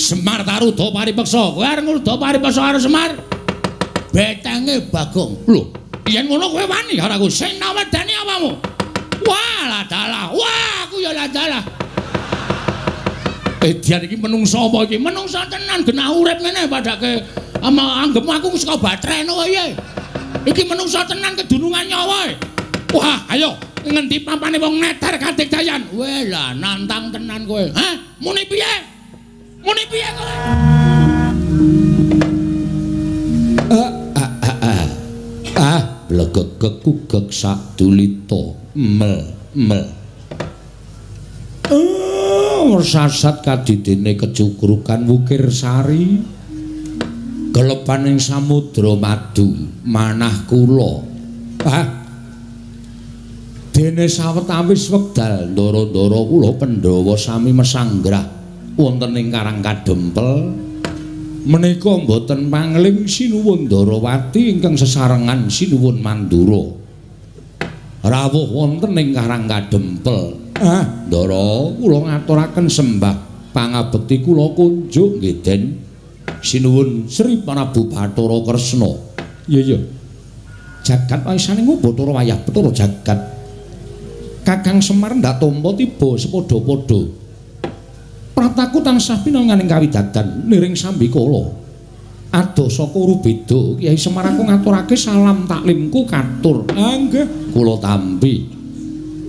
Semar Taruda paripeksa. Kowe arep ngruda paripeksa karo Semar. Betenge Bagong. Lho, yen ngono kowe wani karo aku sing nawedani apamu? Wah, lah dalah. Wah, aku ya lah dalah. Eh, dia iki menungsa apa iki? Menungsa tenan genah urip ngene padake ama anggepmu aku saka baterai no ya. Iki menungsa tenan kedunungan nyawa. Wah, ayo ngendi pampane wong katik dayan. Weh lah nantang tenan kowe. Hah? Muni piye? Muni piye kowe? Ah, ah, ah, ah. Blegegek kugek sak dulita. Mel, mel. Oh, sasat kadidene kecukrukan wukir sari. Kelepaning samudra madu manah kula. Ah. Dene sawetawis wekdal ndara-ndara kula Pandhawa sami mesanggrah wonten ing Karang Kadempel. Menika mboten pangling sinuwun Ndarawati ingkang sesarengan sinuwun Mandura. Rawuh wonten ing Karang Kadempel. Ah, Ndara, kula ngaturaken sembah pangabekti kula kunjuk nggih Den. Sinuwun Sri Prabu Bathara Kresna. Iya, iya. Jagat waisane ngubathara wayah Bathara jagat. Kakang Semar ndak tampa tiba sepadha-padha. Prataku tansah pinanganing kawidadan niring sambikala. Adoh saka rubeda Kyai Semar aku ngaturake salam taklimku katur. Ah, nggih, kula tampi.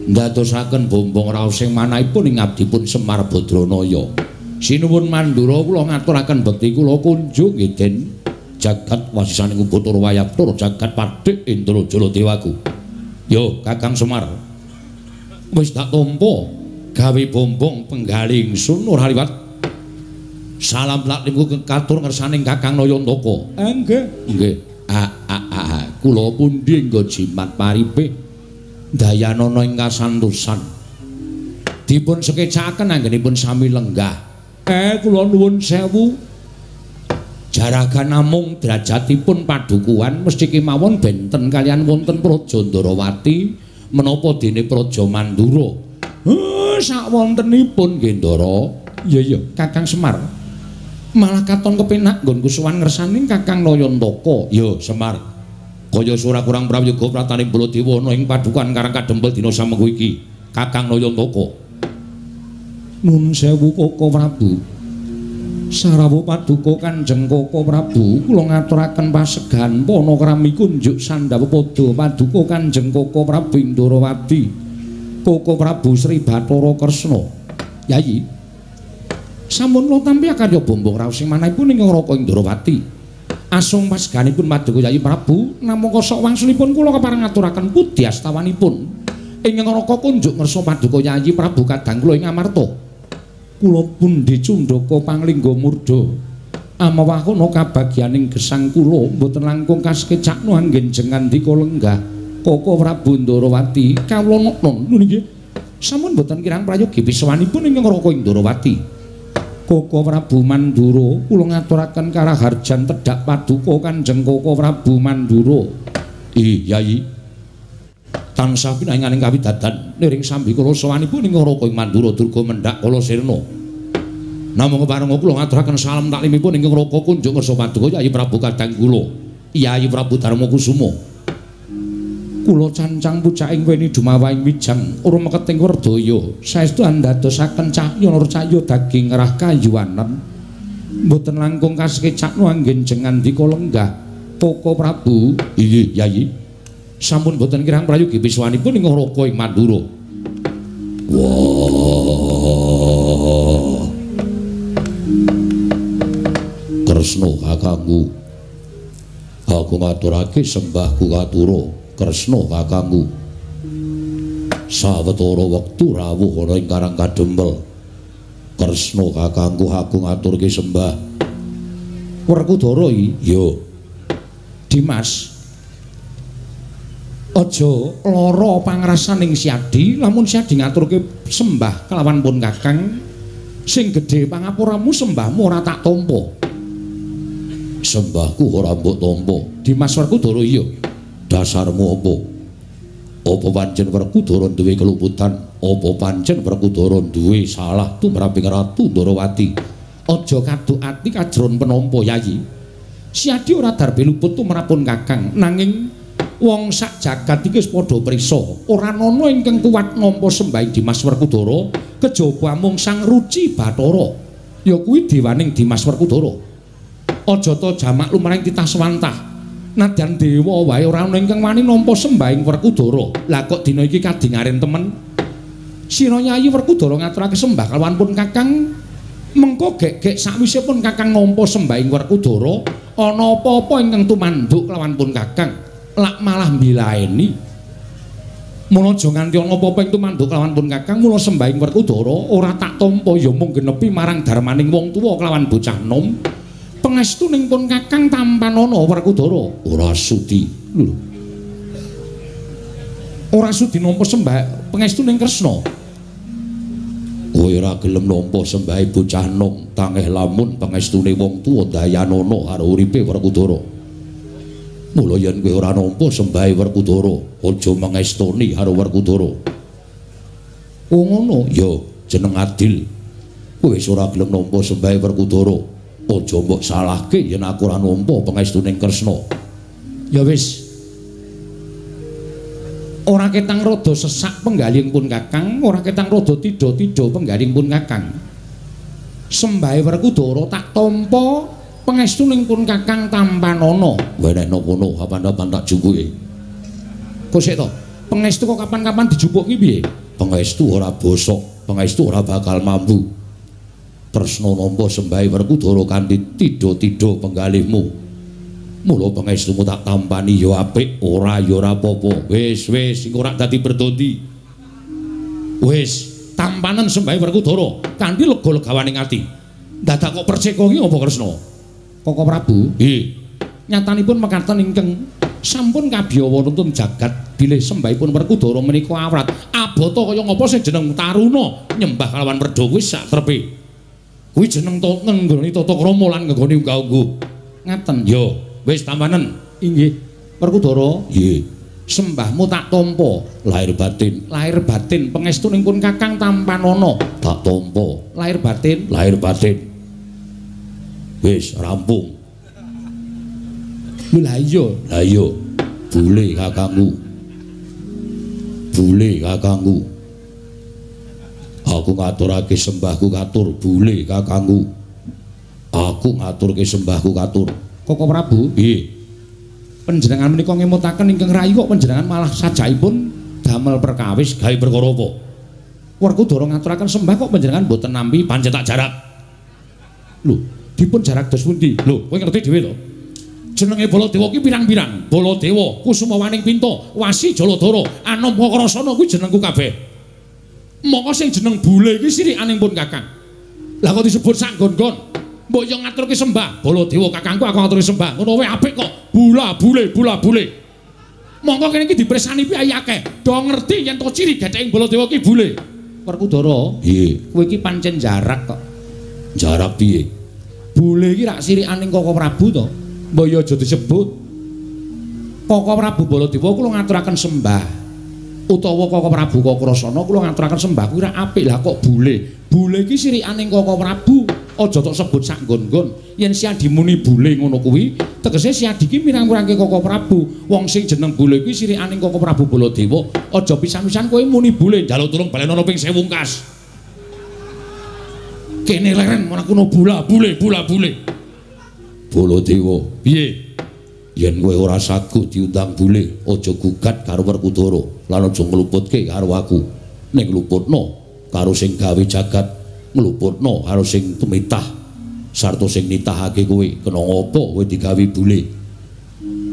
Ndadosaken bombong raos sing manahipun ing abdipun Semar Badranaya. Sinuwun Mandura kula ngaturaken bekti kula kunjuk nggih Den. Jagat wasisane ngubathara wayah tur jagat padhik Indrajala Dewaku. Yo, Kakang Semar. Wis tak tampa gawe bombong penggali ingsun ora liwat. Salam laklimku kekatur ngersaning Kakang Nayantaka. Nggih. Nggih. Ah, ah, ah. Kula pundi nggo jimat paripe dayanana ing kasantosan. Dipun sekecakaken anggenipun sami lenggah. Eh, kula nuwun sewu. Jaragan namung derajatipun padukuhan mesti kemawon benten kalian wonten Praja Ndarawati menapa dene Praja Mandura. Heh, sak wontenipun nggih Ndara. Iya iya, Kakang Semar. Malah katon kepenak nggonku sowan ngersaning Kakang Nayantaka. Yo Semar. Kaya sura kurang prayoga prataning Baladewa ana ing padukan Karang Kadempel dina samengko iki. Kakang Nayantaka. Nun sewu Koko Prabu. Sarawu paduka Kanjeng Koko Prabu, kula ngaturaken pasegan panakrami kunjuk Sandhawa Pada paduka Kanjeng Koko Prabu Indrawati. Koko Prabu Sri Bathara Kresna. Yayi. Sampun kula tampi akarya bombong raos sing manahipun ing Raka Indrawati. Asung paseganipun paduka Yayi Prabu, namung kosok wangsulipun kula kepareng ngaturaken pudi astawanipun. Ing Raka kunjuk ngersa paduka Yayi Prabu kadang kula ing Amarta. Kula pundi cundaka panglingga murda. Amawahono kabagyaning gesang kula mboten langkung kaskecakno anggen jengandika lenggah. Koko Prabu Ndarawati kawula lho nggih. Sampun mboten kirang prayogi biswanipun ing Raka Ndarawati Koko Prabu Mandura kula ngaturaken karaharjan tedhak paduka Kanjeng Koko Prabu Mandura iya Yai tansah pinanganing kawidadan niring sambi kula sawanipun ing Raka Mandura durga mendhak kala sirna. Namung kepareng kula ngaturaken salam taklimipun ing Raka kunjuk ngersa paduka Yayi Prabu Kadang kula Yayi Prabu Darma Kusuma. Kula cancang pucaking weni dumawaing wijang urung meketing werdaya. Saestu andadosaken cahya nur cahya daging rah kayuwanen mboten langkung kasekecakno anggen jengandika lenggah. Koko Prabu. Iya Yayi sampun boten kirang prayogi biswanipun ing Raka ing Mandura. Wah. Kresna kakangku. Aku ngaturake sembahku katura Kresna kakangku. Sawetara wektu rawuh ana ing Karang Kadempel. Kresna kakangku aku ngaturke sembah. Werkudara iki? Yo. Dimas, aja lara pangrasaning Siadi lamun Siadi ngaturke sembah kelawan pun Kakang sing gedhe pangapuramu sembahmu ora tak tampa sembahku ora mbok tampa Dimas Werkudara iya dasarmu apa Apa pancen Werkudara duwe keluputan? Apa pancen Werkudara duwe salah tumraping Ratu Ndarawati? Aja kaduk ati kajron penampa Yayi. Siadi ora darbe luput tumrapun Kakang, nanging wong sak jagat iki wis padha prisa, ora ana ingkang kuat nampa sembahing Dimas Werkudara kejaba mung Sang Ruci Bathara. Ya kuwi dewaning Dimas Werkudara. Aja to jamak lumrahing titah swantah. nadyan dewa wae ora ana ingkang wani nampa sembahing Werkudara. Lah kok dina iki kadingaren temen? Sira Nyayi Werkudara ngaturake sembah kalawan pun Kakang mengko gek-gek sakwise pun Kakang nampa sembahing Werkudara, ana apa-apa ingkang tumanduk kalawan pun Kakang? Lak malah mbilaeni. Mula aja nganti ana apa-apa ing tumanduk kalawan pun Kakang, mula sembahing Werkudara ora tak tampa ya mung genepi marang darmaning wong tuwa kalawan bocah nom. pangestuning pun Kakang Tampanana Werkudara ora sudi lho ora sudi nampa sembah pangestuning Kresna kowe ora gelem nampa sembahe bocah nom tangeh lamun pangestune wong tuwa Dayanana karo uripe Werkudara mula yen kowe ora nampa sembahe Werkudara aja mangestuni karo Werkudara oh ngono ya jeneng adil kowe wis ora gelem nampa sembahe Werkudara aja mbok salahke yen aku ora nampa pangestuning Kresna. Ya wis. Ora ketang rada sesak penggaling pun Kakang, ora ketang rada tida-tida penggaling pun Kakang. Sembahe Werkudara tak tampa pangestuning pun Kakang Tampanana. Wenehna kono kapan-kapan tak jupuke. Kok sik to? Pangestu kok kapan-kapan dijupuk ki piye? Pangestu ora bosok, pangestu ora bakal mampu. tresna nampa sembahe Werkudara kanthi tida-tida penggalihmu. Mula pangestumu tak tampani ya apik, ora ya ora apa-apa. Wis, wis, iku ora dadi berdondi. Wis, tampanan sembahe Werkudara kanthi lega-legawaning ati. Dadak kok percaya iki apa Kresna? Koko Prabu? Nggih. Nyatanipun mekaten ingkang sampun kabiyawa nuntun jagat bilih sembahipun Werkudara menika awrat. Abata kaya ngapa sing jeneng Taruna nyembah kalawan Werdawa wis sak trepe. kuwi jeneng to nggone tata krama lan nggone unggah-ungguh. Ngaten. Yo, wis tampanen. Inggih. Werkudara. Nggih. Sembahmu tak tampa lahir batin. Lahir batin pangestuning pun Kakang Tampanana. Tak tampa lahir batin, lahir batin. Wis rampung. Lha iya, lha iya. Bule kakangku. Bule kakangku. Aku ngaturake sembahku katur bule kakangku. Aku ngaturke sembahku katur. Koko Prabu? Nggih. Panjenengan menika ngemutaken ingkang rayi kok panjenengan malah sajaipun damel perkawis gawe perkara apa? Werkudara ngaturaken sembah kok panjenengan mboten nampi pancen tak jarak. Lho, dipun jarak dos pundi? Lho, kowe ngerti dhewe to? Jenenge Baladewa ki pirang-pirang? Baladewa, Kusumawaning Pinto, Wasi Jaladara, Anampa Krasana kuwi jenengku kabeh. Moko sing jeneng bule iki sirikaning pun Kakang. Lah kok disebut sak gon-gon. Mbok yo ngaturke sembah, Baladewa kakangku aku ngaturke sembah. Ngono wae apik kok. Bula bule, bula bule. Monggo kene iki dipresani piye akeh. Do ngerti yen to ciri gatheke Baladewa ki bule. Werkudara, nggih. Kowe iki pancen jarak kok. Jarak piye? Bule iki rak sirikaning Koko Prabu to. Mbok yo aja disebut. Koko Prabu Baladewa kula ngaturaken sembah. utawa Koko Prabu Koko Rasana kula ngaturaken sembah kuwi ra apik lah kok bule. Bule iki sirikaning Koko Prabu. Aja tok sebut sak nggon-nggon. Yen siadi muni bule ngono kuwi, tegese siadi iki mirang-mirangke Koko Prabu. Wong sing jeneng bule kuwi sirikaning Koko Prabu Baladewa. Aja pisan-pisan kowe muni bule, njaluk tulung balenono ping 1000 kas. Kene leren mana kuno bula bule bula bule. Baladewa, piye? yen kowe ora sagu diundang bule aja gugat karo Werkudara. Lan aja ngluputke karo aku. Ning ngluputno karo sing gawe jagat ngluputno karo sing tumitah sarta sing nitahake kowe kena apa kowe digawe bule?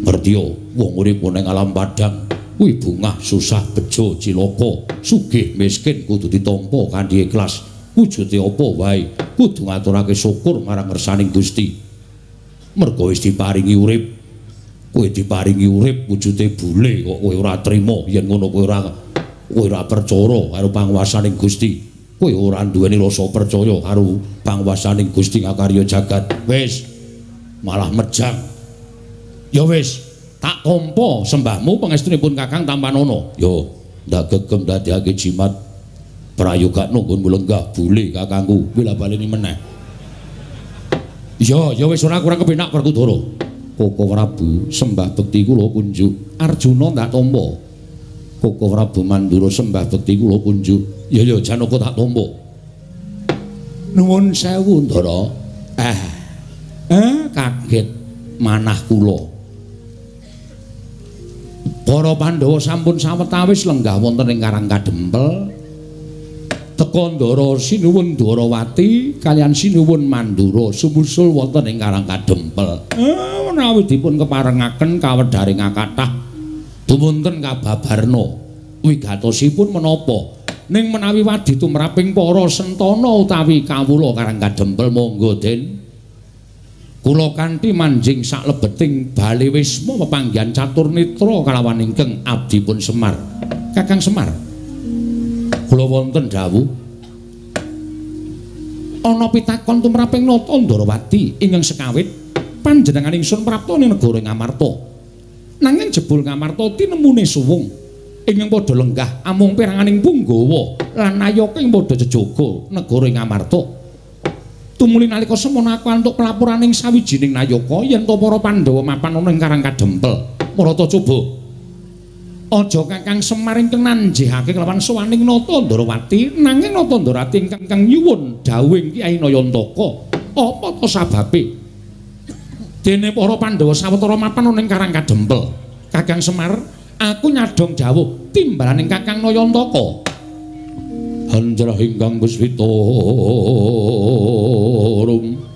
Ngerti yo wong urip ning alam padang kuwi bungah susah bejo cilaka. Sugih miskin kudu ditampa kanthi ikhlas wujude apa wae? Kudu ngaturake syukur marang ngersaning Gusti. Mergo wis diparingi urip. Kowe diparingi urip wujude bule kok kowe ora trima. Yen ngono kowe ora kowe ora percaya karo panguwasaning Gusti. Kowe ora duweni rasa percaya karo panguwasaning Gusti ngakarya jagat. Wis malah mejang ya wis tak tampa sembahmu pangestunipun Kakang Tampanono. Yo, ndak gegem dadekake jimat prayoga nunggun mulenggah bule kakangku. Kuwi baleni meneh. Iya, ya wis ora kurang kepenak Werkudara. Koko Prabu sembah bekti kula kunjuk. Arjuna ndak tampa. Koko Prabu Mandura sembah bekti kula kunjuk. Ya ya Janaka tak tampa. Nuwun sewu Ndara. Eh. Eh kaget manah kula. Para Pandhawa sampun sawetawis lenggah wonten ing Karang Kadempel. Teka Ndara sinuwun Darawati kalian sinuwun Mandura sumusul wonten ing Karang Kadempel. Eh menawi dipun keparengaken kawedharing kathah dumunten kababarna wigatosipun menapa ning menawi wadi tumraping para sentana utawi kawula Karang Kadempel monggo Den. Kula kanthi manjing saklebeting bali wisma pepanggihan catur nitra kalawan ingkang abdipun Semar. Kakang Semar. Kula wonten dawuh. Ana pitakon tumraping nata Ndarawati ingkang sekawit panjenengan ingsun prapta ing negara Ngamarta. Nanging jebul Ngamarta tinemune suwung ingkang padha lenggah amung peranganing Punggawa lan Nayaka ing padha jejaga negara Ngamarta. Tumuli nalika semana aku antuk pelaporaning sawijining Nayaka yen para Pandhawa mapan ana ing Karang Kadempel marata coba aja Kakang Semar ingkang nanjihake kelawan sowaning nata Ndarawati nanging nata Ndarawati ingkang kang nyuwun dawuh Kyai Nayantaka. Apa to sababe? Dene para Pandhawa sawetara mapan ning Karang Kadempel. Kakang Semar aku nyadong dawuh timbalaning Kakang Nayantaka. Hanjrah ingkang beswita rum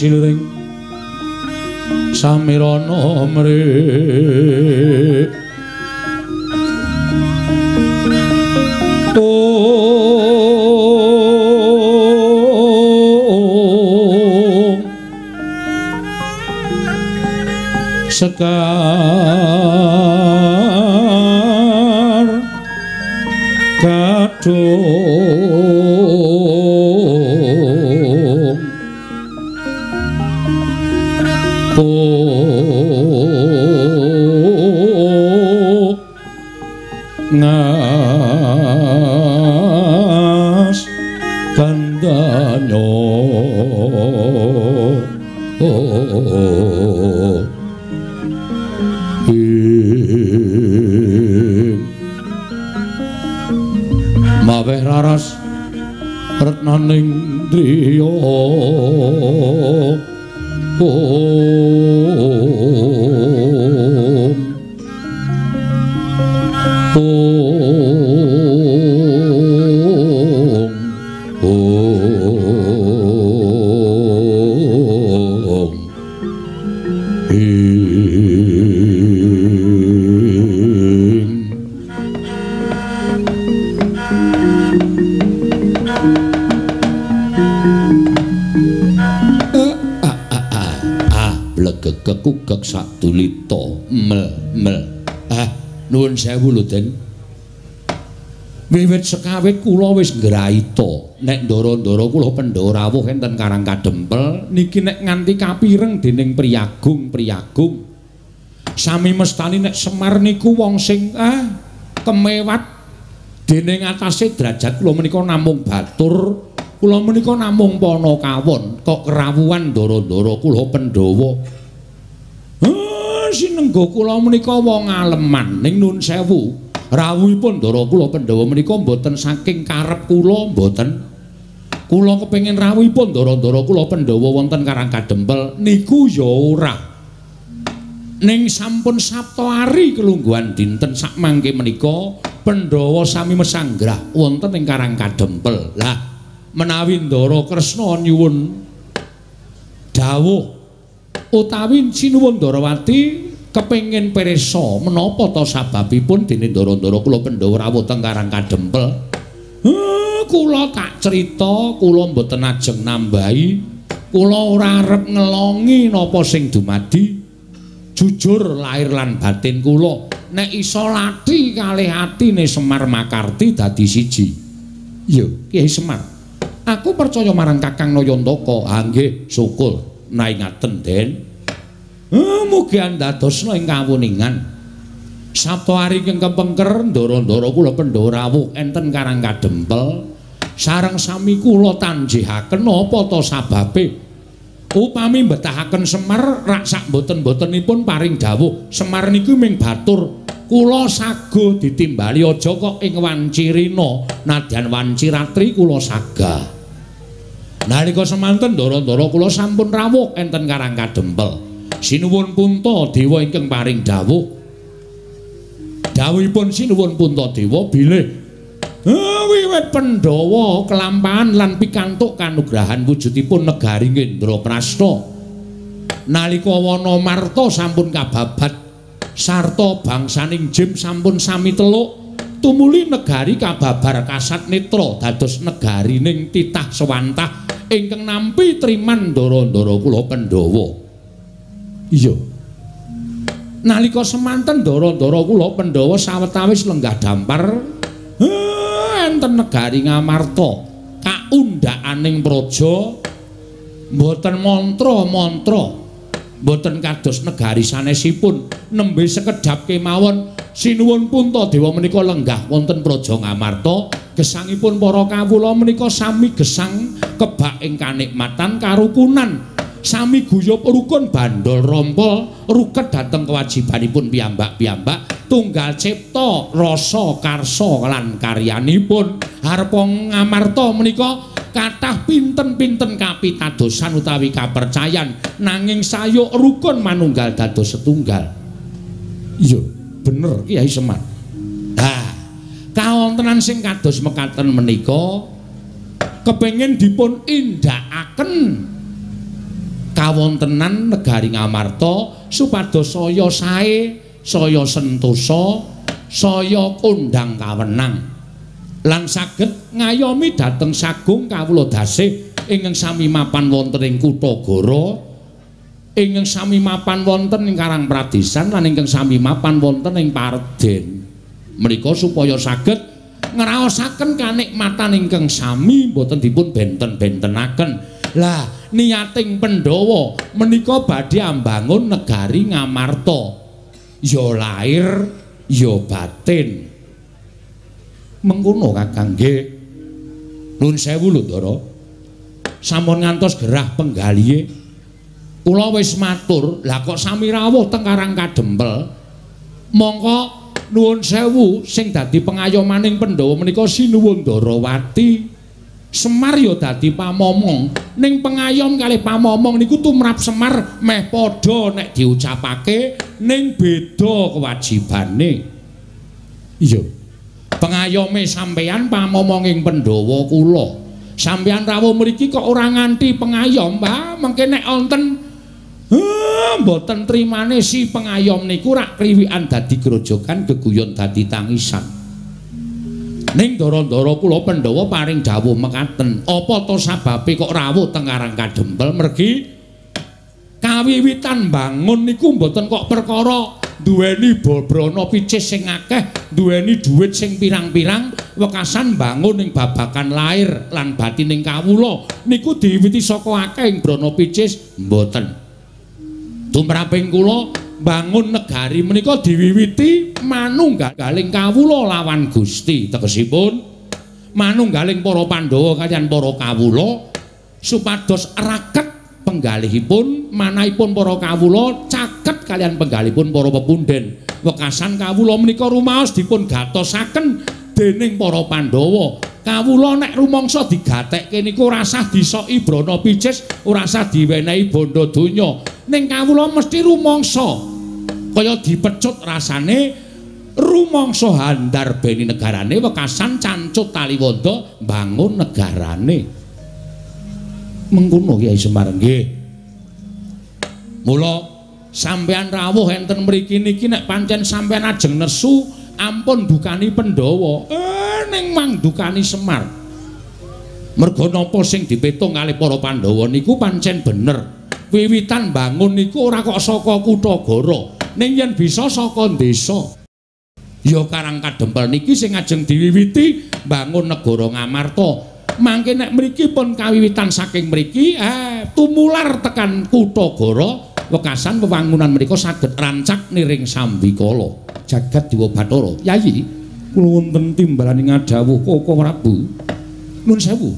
siliring samirana mrih sekar kadung ing maweh raras retnaning driya Den wiwit sekawit kula wis ngraita. Nek ndara-ndara kula Pandhawa rawuh enten Karang Kadempel niki nek nganti kapireng dening priyagung-priyagung. Sami mestani nek Semar niku wong sing ah kemewat. Dening atase derajat kula menika namung batur kula menika namung pana kawon kok kerawuhan ndara-ndara kula Pandhawa sinengga kula menika wong aleman ning nun sewu rawuhipun ndara kula Pandhawa menika mboten saking karep kula mboten. Kula kepengin rawuhipun ndara-ndara kula Pandhawa wonten Karang Kadempel niku ya ora. Ning sampun Sabtu ari kelungguhan dinten sak mangke menika Pandhawa sami mesanggrah wonten ing Karang Kadempel. Lah menawi Ndara Kresna nyuwun dawuh utawi sinuwun Ndarawati kepengin pirsa menapa ta sababipun dene Ndara-ndara kula Pandhawa rawuh teng Karang Kadempel. Heh, kula tak crita, kula mboten ajeng nambahi. Kula ora arep ngelongi napa sing dumadi. jujur lahir lan batin kula nek iso lati kalih atine Semar Makarti dadi siji yo Kiai Semar Aku percaya marang Kakang Nayantaka. Ha nggih, syukur. Nai ngaten, Den. Eh, mugi andadosna ing kawuningan. Sabtu hari ing ndara-ndara kula Pandhawa rawuh enten Karang Kadempel. Sareng sami kula tanjihaken apa ta sababe? Upami mbetahaken Semar rak sak boten-botenipun paring dawuh. Semar niku ming batur kula sago ditimbali aja kok ing wancirina nadyan wanciratri kula saga nalika semanten ndara-ndara kula sampun rawuh enten karang kadempel. Sinuwun punta dewa ingkang paring dawuh. Dawuhipun sinuwun punta dewa bilih. Eh, wiwit Pandhawa kelampahan lan pikantuk kanugrahan wujudipun negari Ngendraprasta nalika wana marta sampun kababat sarta bangsaning Jim sampun sami teluk tumuli negari kababar kasat netra dados negarining titah sewantah ingkang nampi triman ndara-ndara kula Pandhawa. Iya. Nalika semanten ndara-ndara kula Pandhawa sawetawis lenggah dampar enten negari Ngamarta. Kaundhakaning praja mboten mantra-mantra boten kados negari sanesipun nembe sekedhap kemawon. Sinuwun punta dewa menika lenggah wonten praja ngamarta. Gesangipun para kawula menika sami gesang kebak ing kanikmatan karukunan. Sami guyub rukun bandol rompol ruket dhateng kewajibanipun piyambak-piyambak. Tunggal cipta rasa karsa lan karyanipun. Harpa ngamarta menika kathah pinten-pinten kapitadosan utawi kapercayan nanging sayuk rukun manunggal dados setunggal. Iya bener. Kiai Semar ha kawontenan sing kados mekaten menika kepengin dipun indakaken kawontenan negari Ngamarta supados saya sae saya sentosa saya kondang kawenang lan saged ngayomi dhateng sagung kawula dasih. Ingkang sami mapan wonten ing kutha Goro ingkang sami mapan wonten ing Karang Pradesan lan ingkang sami mapan wonten ing Parden. Menika supaya saged ngraosaken kanikmatan ingkang sami boten dipun benten-bentenaken. Lah niating Pandhawa menika badhe ambangun negari Ngamarta. Ya lahir ya batin mengkono Kakang nggih. Nuwun sewu lho Ndara. Sampun ngantos gerah penggalihe. Kula wis matur, lah kok sami rawuh teng Karang Kadempel. Mongko nuwun sewu sing dadi pengayomaning Pandhawa menika Sinuwun Ndarawati. Semar ya dadi pamomong. Ning pengayom kalih pamomong niku tumrap Semar meh padha nek diucapake ning beda kewajibane. Iya. Pengayome sampeyan pamomonging Pandhawa kula. Sampeyan rawuh mriki kok ora nganti pengayom, Mbah. Mengke nek wonten mboten trimane si pengayom niku rak kriwikan dadi grojogan geguyon dadi tangisan. Ning dara-dara kula Pandhawa paring dawuh mekaten, apa to sababe kok rawuh teng Karang Kadempel mergi kawiwitan bangun niku mboten kok perkara duweni bobrana picis sing akeh, duweni dhuwit sing pirang-pirang, wekasan bangun ing babakan lair lan batining kawula niku diwiwiti saka akeh ing brana picis mboten. Tumraping kula bangun negari menika diwiwiti manunggaling kawula lawan Gusti tegesipun manunggaling para Pandhawa kaliyan para kawula supados raket penggalihipun manahipun para kawula caket kalian penggalihipun para pepunden. Wekasan kawula menika rumaos dipun gatosaken dening para Pandhawa. Kawula nek rumangsa digatekke niku rasah disoki brana picis ora usah diwenehi bondo donya. Ning kawula mesti rumangsa. Kaya dipecut rasane rumangsa handar beni negarane wekasan cancut taliwonda bangun negarane mengkono Kyai Semar nggih. Mula sampean rawuh enten mriki niki nek pancen sampean ajeng nesu ampun dukani Pandhawa. Eh ning mang dukani Semar. Mergo napa sing dipetung kalih para Pandhawa niku pancen bener. Wiwitan bangun niku ora kok saka kutha Goro, ning yen bisa saka desa. Ya Karang Kadempel niki sing ajeng diwiwiti bangun negara Ngamarta Mangke nek mriki pun kawiwitan saking mriki, eh tumular tekan kutha Goro, wekasan wewangunan mriku saged rancak niring Sambikala. Jagat Dewa Bathara. Yayi, kula wonten timbalan ngadhawuh Koko Prabu. Nuwun sewu.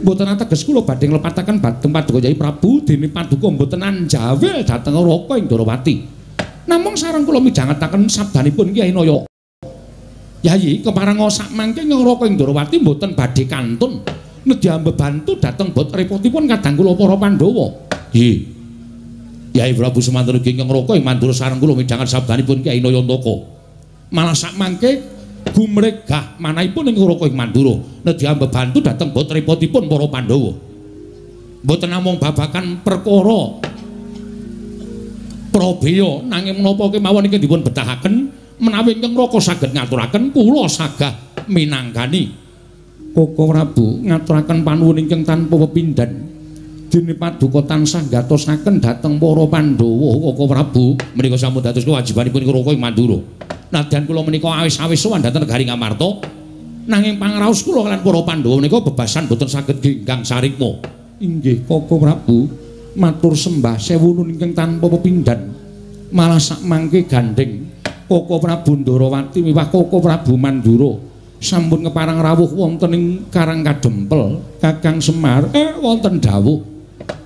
Mboten ateges kula badhe nglepataken bateng Paduka Yai Prabu dene Paduka mboten anjawil dhateng Raka ing Darawati. Namung sareng kula midhangetaken sabdanipun Kyai Naya Yayi keparang sak mangke ngroko ing Ndrawati mboten badhe kantun nedhi bebantu dhateng bot repotipun kadang kula para Pandhawa. Nggih. Yai Prabu Semantara ing ngroko ing mandura sareng kula midhanget sabdanipun Kyai Nayantaka. Malah sak mangke gumregah manahipun ing ngroko ing mandura nedhi bebantu dhateng bot repotipun para Pandhawa. Mboten namung babakan perkara Prabeya nanging menapa kemawon iki dipun betahaken menawi ingkang raka saged ngaturaken kula sagah minangkani. Koko Prabu ngaturaken panuwun ingkang tanpa pepindhan. Dene paduka tansah gatosaken dhateng para Pandhawa Koko Prabu. Menika sampun dados kewajibanipun Raka ing Mandura nadyan kula menika awis-awis sowan dhateng negari Ngamarta. Nanging pangraos kula kalian para Pandhawa menika bebasan boten saged genggang sarikma. Inggih Koko Prabu matur sembah sewu nun ingkang tanpa pepindhan. Malah sak mangke gandeng Koko Prabu Ndarawati miwah Koko Prabu Mandura sampun keparang rawuh wonten ing Karang Kadempel Kakang Semar eh wonten dawuh.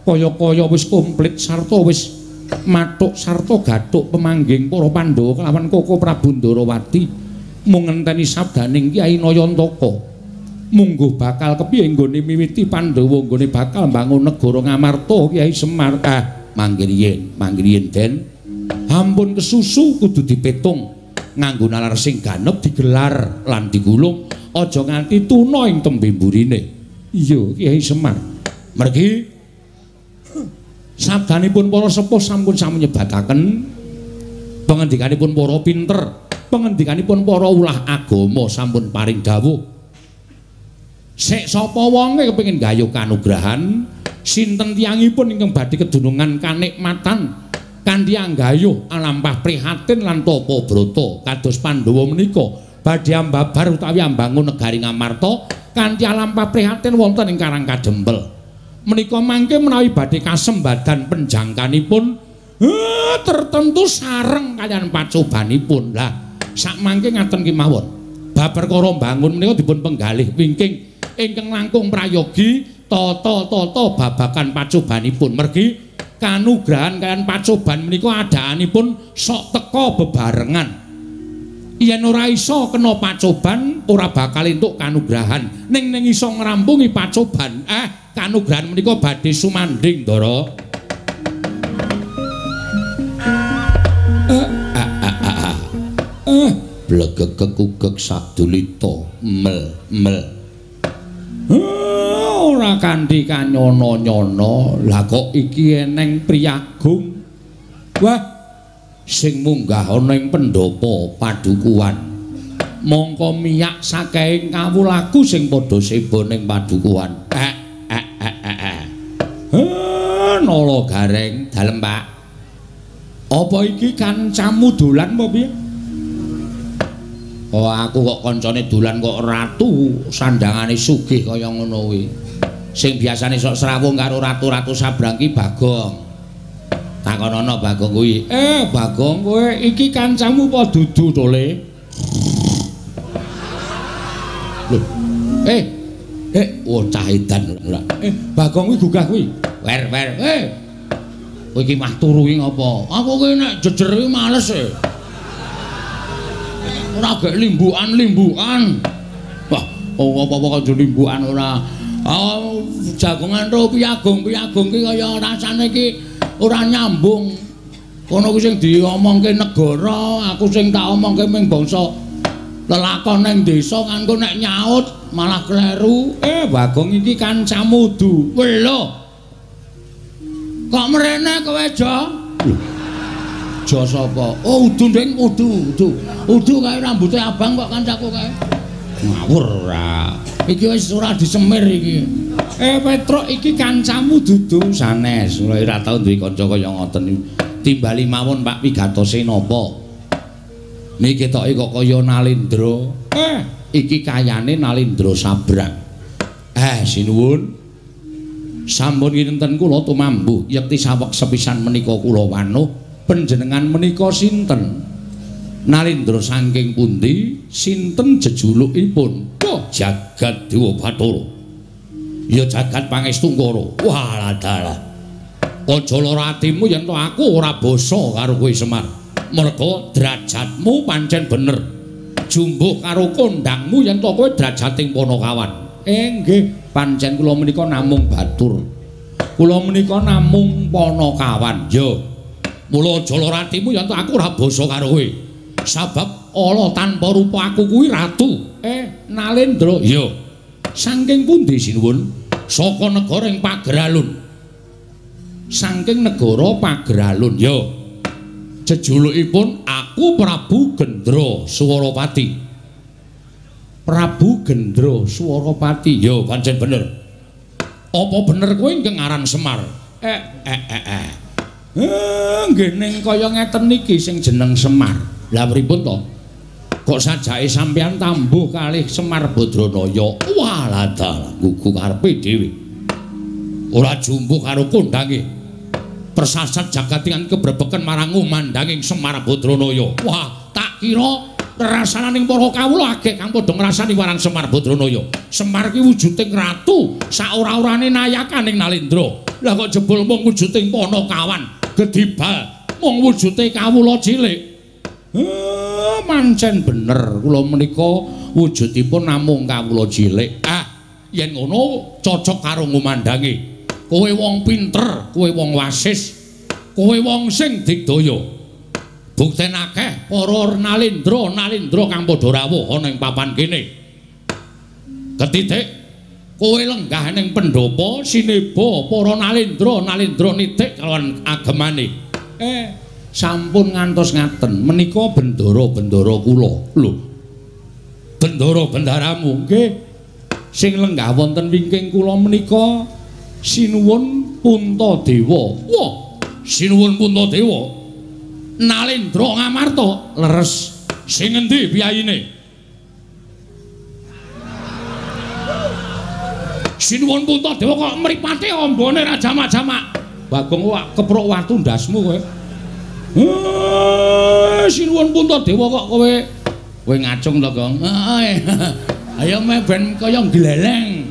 Kaya-kaya wis komplit sarta wis matuk sarta gathuk pemangging para Pandhawa kelawan Koko Prabu Ndarawati mung ngenteni sabdaning Kyai Nayantaka. Mungguh bakal kepiye nggone miwiti Pandhawa nggone bakal mbangun negara Ngamarta Kyai Semar. Ah mangkir yen mangkir yen den ampun kesusu kudu dipetung. Nganggo nalar sing ganep digelar lan digulung. Aja nganti tuna ing tembe mburine. Iya Kyai Semar. Mergi. Sabdanipun para sepuh sampun sami nyebataken. Pangendikanipun para pinter. Pangendikanipun para ulah agama sampun paring dawuh. Sik sapa wonge kepengin gayuh kanugrahan? Sinten tiyangipun ingkang badhe kedunungan kanikmatan kanthi anggayuh alampah prihatin lan tapa brata kados Pandhawa menika badhe ambabar utawi ambangun negari Ngamarta kanthi alampah prihatin wonten ing Karang Kadempel. Menika mangke menawi badhe kasembadan penjangkanipun eh, tertentu sareng kalian pacobanipun. Lah sak mangke ngaten ki mawon. Bab perkara bangun menika dipun penggalih wingking ingkang langkung prayogi tata-tata babakan pacobanipun. Mergi kanugrahan kalian pacoban menika adaanipun sok teka bebarengan. Yen ora iso kena pacoban ora bakal entuk kanugrahan. Ning ning iso ngrampungi pacoban, eh kanugrahan menika badhe sumanding, Ndara. Eh, ah, ah, ah. Eh, blegegek sadulita mel mel. Eh, ora kanthi kanyono-nyono. Lah kok iki eneng priyagung? Wah sing munggah ana ing pendopo padukuan mongko miyak saking kawulaku sing padha seba ning padukuan eh eh eh eh eh. Nolo gareng dalem pak. Apa iki kancamu dolan apa piye Oh aku kok koncone dolan kok ratu sandangane sugih kaya ngono kuwi. sing biasane sok srawung karo ratu-ratu sabrang ki Bagong. Takonono Bagong kuwi. Eh, Bagong kowe iki kancamu apa dudu to, Le? Eh. Eh, oh cah edan. Eh, Bagong kuwi gugah kuwi. Wer, wer. Eh. Kowe iki mah turu ngopo? Aku ki nek jejer iki males e. Ora gek limbukan-limbukan. Wah, oh apa-apa kok limbukan ora. Oh, jagongan ro piagung-piagung ki kaya rasane ki ora nyambung. Kono ku sing diomongke negara, aku sing tak omongke ming bangsa lelakon ning desa kanggo nek nyaut malah kleru. Eh, Bagong iki kancamu du. Welo. Kok mrene kowe, Jo? Jo sapa? Oh, udu ndeng udu, udu. Udu kae rambuté abang kok kancaku kae. Ngawur ora. iki wis ora disemir iki. Eh Petro iki kancamu dudu sanes. Ora tau duwe kanca kaya ngoten Timbali mawon Pak Wigatose napa? Niki ketoke kok kaya Nalindra. Eh, iki kayane Nalindra Sabrang. Eh, sinuwun. Sampun kinten kula tumambuh yekti sawek sepisan menika kula wanuh panjenengan menika sinten? Nalindra saking pundi? Sinten jejulukipun? Oh, jagat Dewa Bathara. Ya jagat pangestungkara. Walah dalah. Aja lara atimu yen aku ora basa karo kowe Semar. Merga derajatmu pancen bener. Jumbuh karo kondangmu yen to kowe derajating Panakawan. Eh nggih, pancen kula menika namung batur. Kula menika namung Panakawan. Yo. Mula aja lara atimu to aku ora basa karo kowe. Sabab Allah tanpa rupa aku kuwi ratu. Eh, Nalendra. Yo. Saking pundi sinuwun? Saka negara ing Pageralun. Saking negara Pageralun. Yo. Jejulukipun aku Prabu Gendra Suwarapati. Prabu Gendra Suwarapati. Yo, pancen bener. Apa bener kowe ingkang aran Semar? Eh, eh, eh, eh. Eh, nggih ning kaya ngeten niki sing jeneng Semar. Lah pripun to? Kok sajake sampeyan tambuh kalih Semar Badranaya? Walah dalah gugu karepe dhewe. Ora jumbuh karo kondange. Persasat jagatingan kebrebeken marang umandanging Semar Badranaya. Wah, tak kira rasananing para kawula akeh kang padha ngrasani warang Semar Badranaya. Semar ki wujuding ratu, sak ora-orane nayakaning Nalendra. Lah kok jebul mung wujuding Gedibal mung wujude kawula cilik. Eh, mancen bener kula menika wujudipun namung kawula cilik. Ah, yen ngono cocok karo ngumandangi. Kowe wong pinter, kowe wong wasis, kowe wong sing digdaya. buktenake para nalindra nalindra kang padha rawuh ana ing papan kene ketitik kowe lenggah ning pendopo sineba para nalindra nalindra nitik kalawan agemane. Eh sampun ngantos ngaten menika bendara-bendara kula. Lho bendara-bendaramu nggih. Sing lenggah wonten wingking kula menika sinuwun Puntadewa. Wah sinuwun Puntadewa. Nalendra Ngamarta leres. Sing endi biyayine Sinuwun Puntadewa kok mripate ambane ra jamak-jamak. Bagong wak keprok watu ndasmu kowe. Eh Sinuwun Puntadewa kok kowe. Kowe ngacung to Gong Ayo me ben kaya gleleng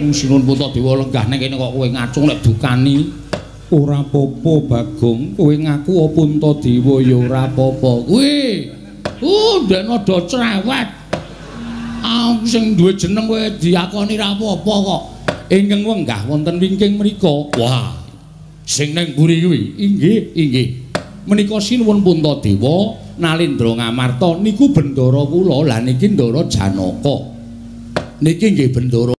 Sinuwun Puntadewa lenggah ning kene kok kowe ngacung lek dukani. Ora apa-apa Bagong, kowe ngaku Apunta Dewa ya ora apa-apa. Kowe uh ndekno do cerewet. Aku sing duwe jeneng kowe diakoni ra apa-apa kok. Ingkang wenggah wonten wingking mriku. Wah. Sing ning mburi kuwi. Inggih, inggih. Menika sinuwun Punta Dewa Nalendra Ngamarta niku bendara kula. Lah niki Ndara Janaka. Niki nggih bendara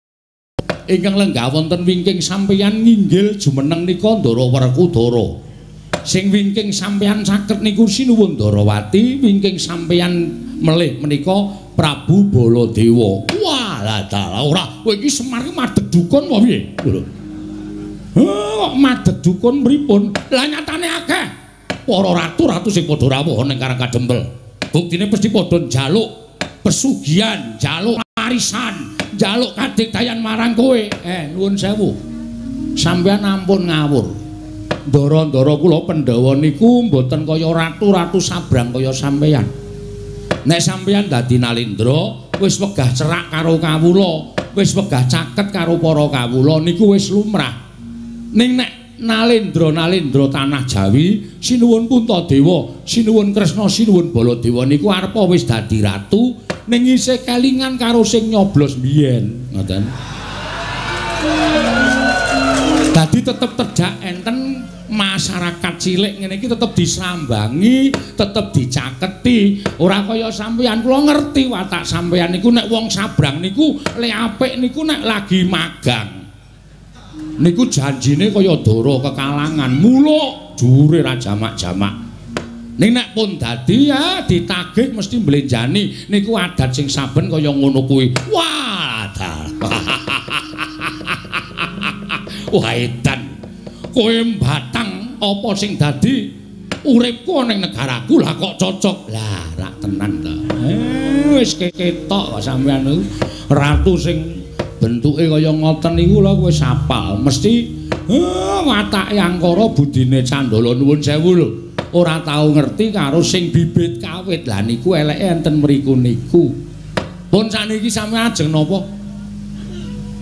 ingkang lenggah wonten wingking sampeyan nginggil jumeneng nika Ndara Werkudara. Sing wingking sampeyan saged niku Sinuwun Ndarawati, wingking sampeyan melih menika Prabu Baladewa. Wah, lah dalah ora kowe iki Semar iki madheg dukun apa piye? Heh, madheg dukun pripun? Lah nyatane akeh para ratu-ratu sing padha rawuh ning Karang Kadempel. Buktine mesti padha njaluk pesugihan, njaluk arisan. njaluk kadigdayan marang kowe. Eh, nuwun sewu. Sampeyan ampun ngawur. Ndara-ndara kula Pandhawa niku mboten kaya ratu-ratu sabrang kaya sampeyan. Nek sampeyan dadi Nalendra, wis wegah cerak karo kawula, wis wegah caket karo para kawula niku wis lumrah. Ning nek Nalendra Nalendra tanah Jawi, sinuwun Puntadewa, sinuwun Kresna, sinuwun Baladewa niku arepa wis dadi ratu, ning isih kelingan karo sing nyoblos biyen ngoten. Dadi tetep terjak enten masyarakat cilik ngene iki tetep disambangi tetep dicaketi ora kaya sampeyan kula ngerti watak sampeyan niku nek wong sabrang niku le apik niku nek lagi magang niku janjine kaya dara kekalangan mula jure ra jamak-jamak Ning nek pun dadi ya ditagih mesti mblenjani niku adat sing saben kaya ngono kuwi. Wah. Wah, edan. Kowe batang apa sing dadi uripku ning negaraku? Lah kok cocok. Lah, rak tenan to. Eh, wis ketok sampean niku. Ratu sing bentuke kaya ngoten niku lho kowe sapal. Mesti uh, watake angkara budine candala nuwun sewu lho. Ora tau ngerti karo sing bibit kawit. Lah niku eleke enten mriku niku. Pun saniki sampe ajeng napa?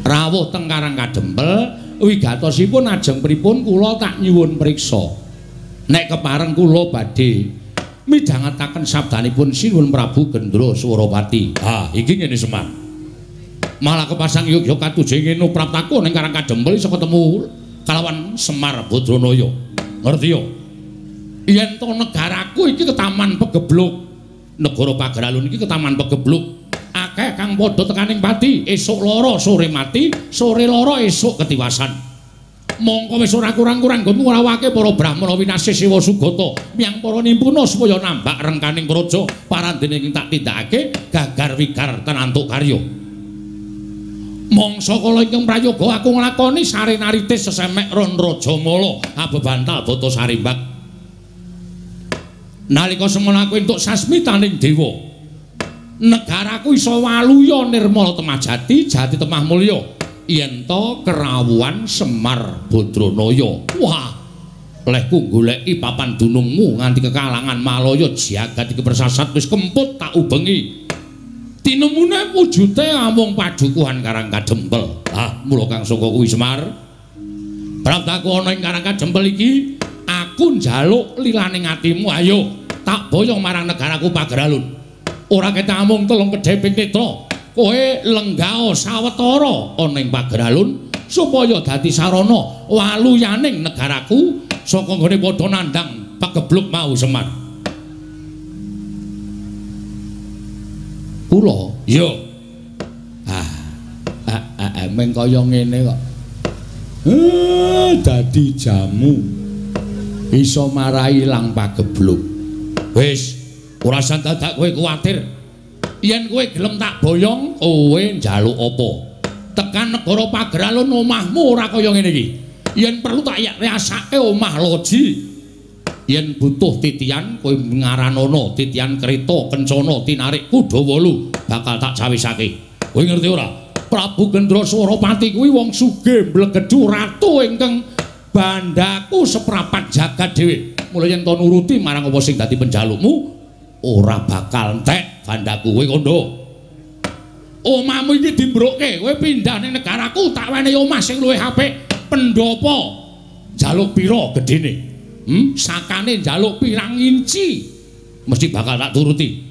Rawuh teng Karang Kadempel wigatosipun ajeng pripun kula tak nyuwun priksa. Nek kepareng kula badhe midhangetaken sabdanipun Sinuwun Prabu Gendra Suropati ha iki ngene Semar malah kepasang yuk-yuk katuje ngene praptaku ning Karang Kadempel iso ketemu kalawan Semar Badranaya ngerti yo? Yen to negaraku iki ketaman pegebluk. Negara Pageralun iki ketaman pegebluk kang padha tekaning pati esuk loro sore mati sore loro esuk ketiwasan. Mongko wis ora kurang-kurang nggonmu ngrawake para brahmana winasis sewa sugata. Miyang para nimpuna supaya nambak rengkaning praja parandene ing tak tindakake gagar wigar tenantuk karya. Mongso kala ingkang prayoga aku nglakoni sare naritis sesemek ron raja mala abebantal bata sarimbak nalika semono aku entuk sasmitaning dewa negaraku iso waluya nirmala temajati jati temah mulya. Yen to kerawuhan Semar Badranaya wah lehku goleki papan dunungmu nganti kekalangan malaya jagat iki persasat wis kemput tak ubengi. Tinemune wujute amung padukuhan Karang Kadempel. Ah mula kang saka kuwi Semar. Praptaku ana ing Karang Kadempel iki aku njaluk lilaning atimu ayo tak boyong marang negaraku Pageralun ora ketek amung telung kedhe ping tetra kowe lenggao sawetara ana ing Pageralun supaya dadi sarana waluyaning negaraku saka nggone padha nandhang pagebluk mau Semar kula? Yo ah ah, ah, ah meng kaya ngene kok. Eh dadi jamu. Iso marai ilang pagebluk. Wis, ora usah dadak kowe kuwatir. Yen kowe gelem tak boyong, kowe njaluk apa? Tekan negara Pageralun omahmu ora kaya ngene iki. Yen perlu tak rasake omah loji. Yen butuh titian, kowe ngaranana titian kereta kencana tinarik kuda wolu bakal tak cawisake. Kowe ngerti ora? Prabu Gendra Suropati kuwi wong sugih mblegedhu ratu ingkang bandaku seprapat jagat dhewe. Mulai yen to nuruti marang apa sing dadi penjalukmu, ora bakal entek bandaku kowe kondo. Omahmu iki dimbrokke, kowe pindah ning negaraku tak wenehi omah sing luwih apik. Pendopo jaluk pira gedene? Hmm, sakane jaluk pirang inci? Mesti bakal tak turuti.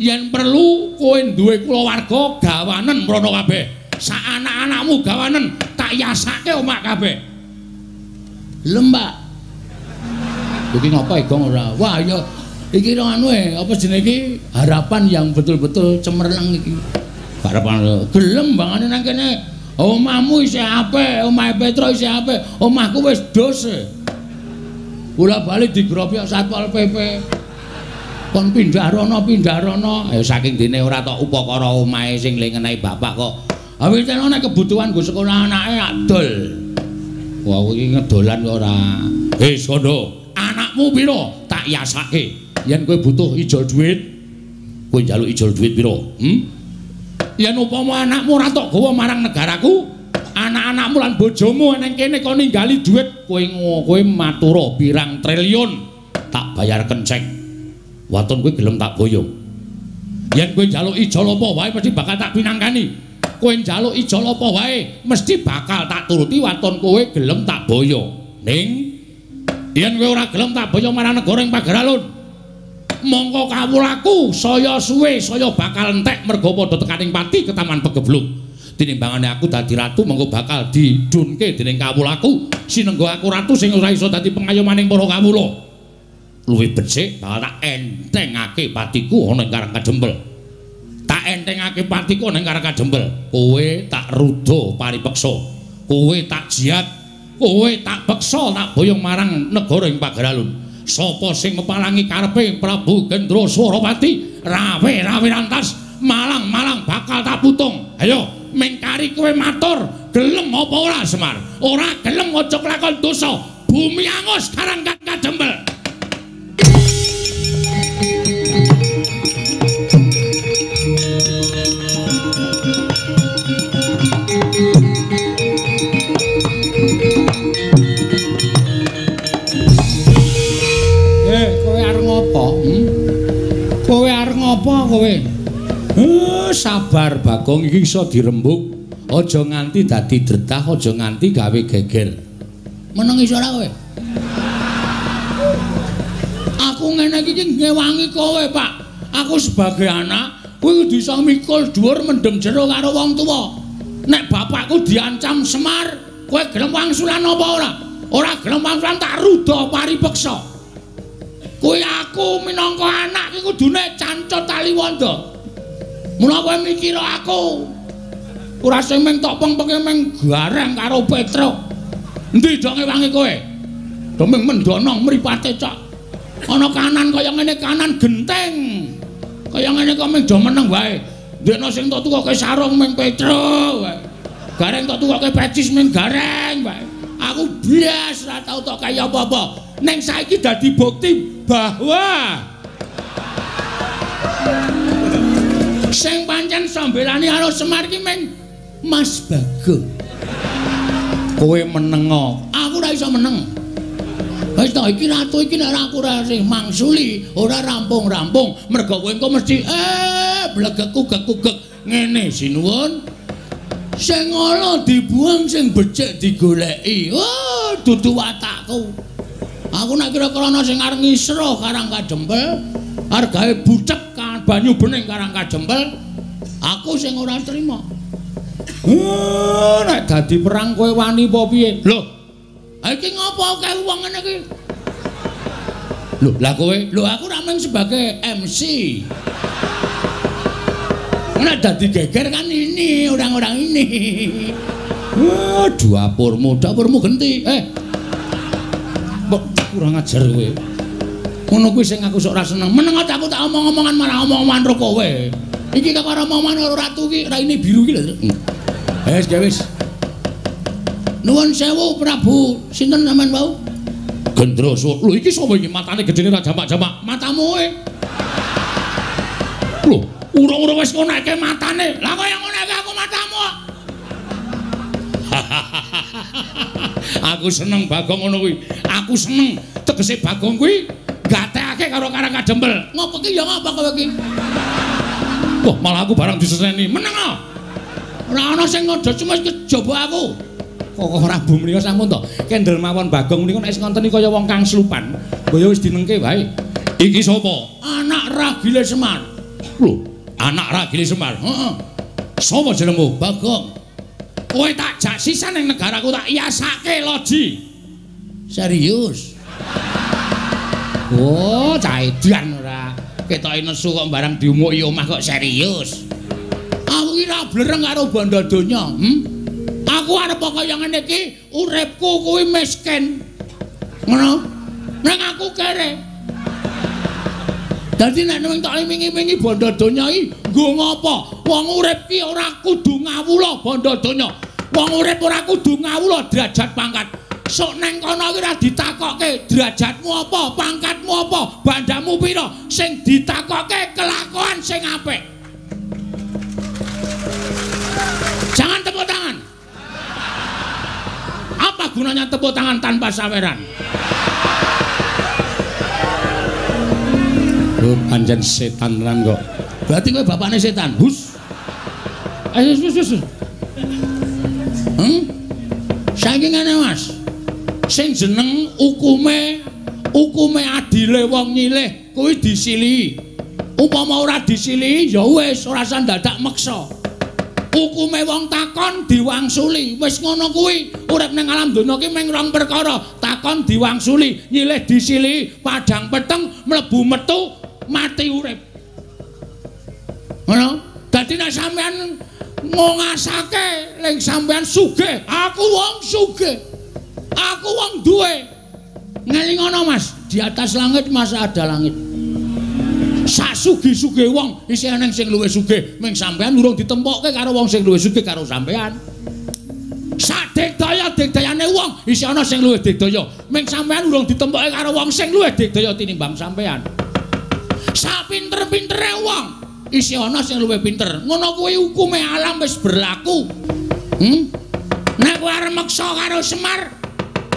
Yen perlu kowe duwe kulawarga gawanen mrono kabeh. Sak anak-anakmu gawanen tak yasake omah kabeh. lembak. Iki ngapa igong ora? Wah, ya iki ro anu e, apa jenenge iki? Harapan yang betul-betul cemerlang iki. Harapan gelem bangane nang kene. Omahmu isih apik, omahe Petro isih apik, omahku wis dos. Bola balik digropi Satpol PP. Kon pindah rono, pindah rono. Eh saking dene ora tok upakara omahe sing lengenahi bapak kok. Awite ana kebutuhan go sekolah anake adol. Wah, iki ngedolan ora. Hei, Sondo, anakmu pira? Tak yasake. Yen kowe butuh ijol duit, kowe njaluk ijol duit pira? Hm? Yen upama anakmu ora tok gawa marang negaraku, anak-anakmu lan bojomu ning kene kok ninggali duit, kowe kowe matura pirang triliun tak bayar kenceng. Waton kowe gelem tak boyong. Yen kowe njaluk ijol apa wae mesti bakal tak pinangkani. kowe njaluk ijol apa wae mesti bakal tak turuti waton kowe gelem tak boyo ning yen kowe ora gelem tak boyo marang negara ing Pageralun mongko kawulaku saya suwe saya bakal entek mergo padha tekaning pati ke taman pegebluk tinimbangane aku dadi ratu mongko bakal didunke dening kawulaku sinenggo aku ratu sing ora iso dadi pengayomaning para kawula luwih becik bakal tak entengake patiku ana ing Karang Kadempel tak entengake patiku ning Karang Kadempel. Kowe tak rudo paripeksa. Kowe tak jiat. Kowe tak peksa tak boyong marang negara ing Pageralun. Sapa sing mepalangi karepe Prabu Gendra Suropati? Rawe-rawe rantas malang-malang bakal tak putung. Ayo, mengkari kowe matur, gelem apa ora Semar? Ora gelem aja kelakon dosa. Bumi angus Karang Kadempel. Uh, sabar Bagong iki iso dirembuk. Aja nganti dadi dretah, aja nganti gawe geger. Meneng iso ora kowe? Aku ngene iki ngewangi kowe, Pak. Aku sebagai anak kuwi kudu iso mikul dhuwur mendem jero karo wong tuwa. Nek bapakku diancam Semar, kowe gelem wangsulan apa ora? Ora gelem wangsulan tak rudo paripeksa. Kuwi aku minangka anak iki kudune cancut tali wanda. Mula kowe mikir aku. Ora sing meng tok pengpenge meng gareng karo Petro. Endi dong wangi kowe? Domeng mendono mripate cok. Ana kanan kaya ngene kanan genteng. Kaya ngene kok meng do meneng wae. Ndekno sing tok tukoke sarung meng Petro wae. Gareng tok tukoke pecis meng gareng wae. Aku blas ora tau tok kaya apa-apa. Ning saiki dadi bukti bahwa sing pancen sambelani karo Semar ki meng Mas Bagong. Kowe menengo. Aku ora iso meneng. Wis ta iki ratu iki nek aku ora sing mangsuli, ora rampung-rampung, mergo kowe engko mesti eh blegek-gugek ngene sinuwun. Sing ngono dibuang sing becik digoleki. Oh, dudu watakku. Aku nek kira-kira ana sing arep ngisro karang kadempel, arep gawe bucek banyu bening karang kadempel aku sing ora trima. Uh, nek dadi perang kowe wani apa piye? Lho iki ngopo kae wong ngene iki? Lho lah kowe? Lho aku ra sebagai MC nek dadi geger kan ini orang-orang ini uh, dapurmu dapurmu genti eh kok kurang ajar kowe ngono kuwi sing aku sok ora seneng. Meneng aku tak omong-omongan marang omong-omongan karo kowe. Iki kok karo omongan karo ratu iki raine biru iki lho. Wis, ya wis. Nuwun sewu Prabu, sinten sampean wau? Gendroso. Lho iki sapa iki matane gedene ra jamak-jamak. Matamu e. Lho, urung-urung wis ngoneke matane. Lah kok yang ngoneke aku matamu? aku seneng Bagong ngono kuwi. Aku seneng tegese Bagong kuwi gatekake karo karang kadempel. Ngopo ki ya ngapa kowe ki? Wah, malah aku barang diseseni. Meneng ah. Ora ana sing ngodo cuma kejaba aku. Kok kok Rabu mriko sampun to. Kendel mawon Bagong niku nek sing ngonteni kaya wong kang slupan. Kaya wis dinengke wae. Iki sapa? Anak Ragile Semar. Lho, anak Ragile Semar. Heeh. Sapa jenengmu? Bagong. Kowe tak jak sisan ning negaraku tak iasake loji. Serius? Oh, cah edan ora. Ketoke nesu kok barang diumuki omah kok serius. Aku iki ra blereng karo bondo donya, hm? Aku arep kaya ngene iki, uripku kuwi miskin. Ngono? Nek aku kere. Dadi nek ning tak imingi-imingi bondo donya iki, nggo ngopo? Wong urip ki ora kudu ngawula bondo donya. Wong urip ora kudu ngawula derajat pangkat. sok neng kono iki ora ditakokke derajatmu apa, pangkatmu apa, bandamu pira, sing ditakokke kelakuan sing apik. Jangan tepuk tangan. Apa gunanya tepuk tangan tanpa saweran? Panjen setan lan kok. Berarti kowe bapakne setan. Hus. Ayo, sus, sus. Hmm? Saiki ngene, Mas. sing jeneng hukume hukume adile wong nyilih kuwi disili upama ora disili ya wis ora usah dadak meksa hukume wong takon diwangsuli wis ngono kuwi urip ning alam donya ki mung rong perkara takon diwangsuli nyilih disili padang peteng mlebu metu mati urip ngono dadi nek sampean ngongasake ning sampean sugih aku wong sugih Aku wong duwe. Ngelingono Mas, di atas langit masa ada langit. Sak sugih-sugih wong isih ana sing luwih sugih, ming sampean urung ditempokke karo wong sing luwih sugih karo sampean. Sak dikdaya-dikdayane wong isih ana sing luwih dikdaya, ming sampean urung ditempokke karo wong sing luwih dikdaya tinimbang sampean. Sak pinter-pintere wong isih ana sing luwih pinter. Ngono kuwi hukume alam wis berlaku. Hmm? Nek kowe arep meksa karo Semar,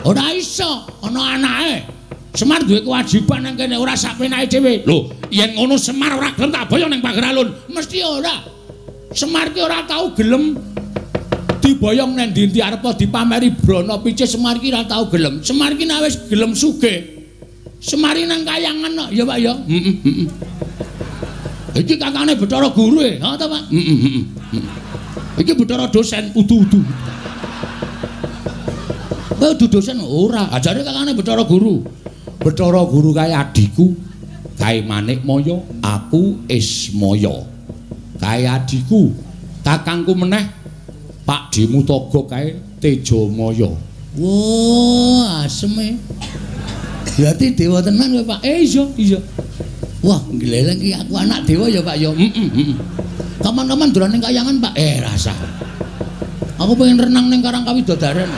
ora iso ana anake Semar duwe kewajiban nang kene ora sak penake dhewe. Lho, yen ngono Semar ora gelem tak boyo ning pager alun. Mesti ora. Semar ki ora tau gelem diboyong nang ndi-ndi arep dipameri brana picis Semar ki ora tau gelem. Semar ki wis gelem sugih. Semari nang kayangan kok, ya Pak ya. Heeh, heeh. Iki kakane Bathara Guru e, ha Pak? Heeh, heeh. Iki Bathara dosen udu-udu. Kowe udu dosen ora, ajare kakane Bathara Guru. Bathara Guru kae adiku, kae Manik Maya, aku Ismaya. Kae adiku, kakangku meneh Pak Dimutaga kae Tejamaya. Wah, asem e. Berarti dewa tenan kowe, Pak. Eh iya, iya. Wah, gleleng ki aku anak dewa ya, Pak ya. Heeh, heeh. Kapan-kapan dolan ning kayangan, Pak. Eh, rasa. Aku pengen renang ning Karang Kawidodaren.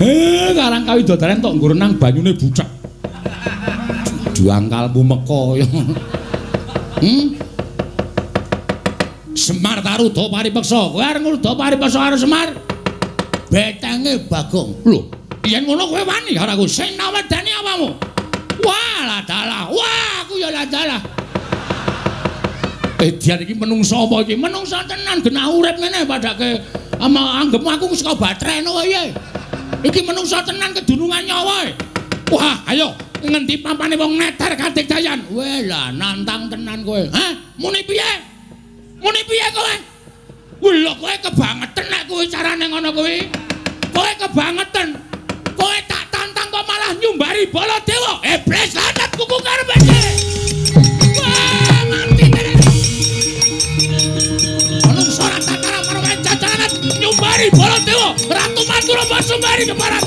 Eh, Karang Kawidodaren tok nggo renang banyune bucek. Juangkalmu meko ya. Hmm? Semar Taruda paripeksa, Kowe arep ngruda paripasa karo Semar. Betenge Bagong. lho, yen ngono kowe wani karo aku sing nawedani apamu? Wah, lah dalah. Wah, aku ya lah dalah. Edian iki menungsa apa iki? Menungsa tenan genah urip ngene padake ama anggepmu aku saka batreno kaya. Iki menungsa tenan kedunungan nyawa. Wah, ayo Ngendi pampane wong neter katik dayan. Weh lah nantang tenan kowe. Hah? Muni piye? Muni piye kowe? Lho kowe kebangetan nek kowe carane ngono kuwi. Kowe kebangetan. Kowe tak tantang kok malah nyumbari Baladewa. Iblis lanat kuku karepe. Wah, mati tenan. Manungsa ora tataran karo jajanan nyumbari Baladewa. Ratu Mandura Basumbari keparat.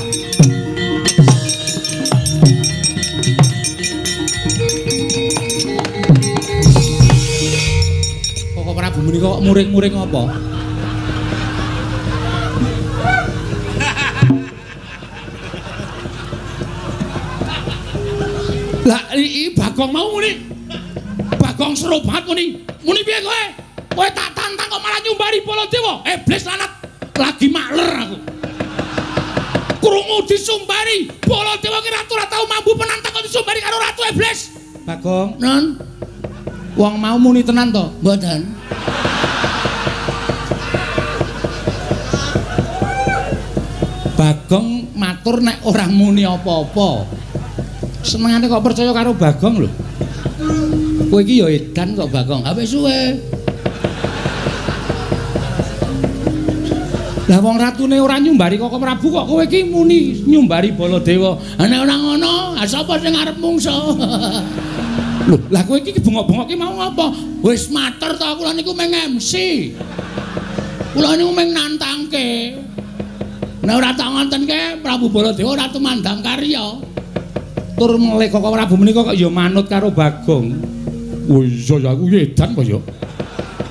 Menika kok muring-muring apa? Lah iki Bagong mau muni. Bagong serobat muni. Muni piye kowe? Kowe tak tantang kok malah nyumbari Baladewa. Iblis lanat. Lagi makler aku. Krungu disumbari Baladewa ki ratu ora tau mampu penantang kok disumbari karo ratu iblis. Bagong, Non, wong mau muni tenan to? mboten. Bagong matur nek ora muni apa-apa. Senengane kok percaya karo Bagong lho. Kowe iki ya edan kok Bagong. Apa suwe? Lah wong ratune ora nyumbari kok Prabu kok kowe iki muni nyumbari Baladewa. Nek ora ngono, ah, sapa sing arep mungsa? Lho, lah kowe iki bengok-bengok ki mau apa? Wis mater to kula niku meng MC. Kula niku meng nantangke. Nek ora tak ngontenke Prabu Baladewa ora tumandang karya. Tur melih kok Prabu menika kok ya manut karo Bagong. Oh iya ya aku edan kok ya.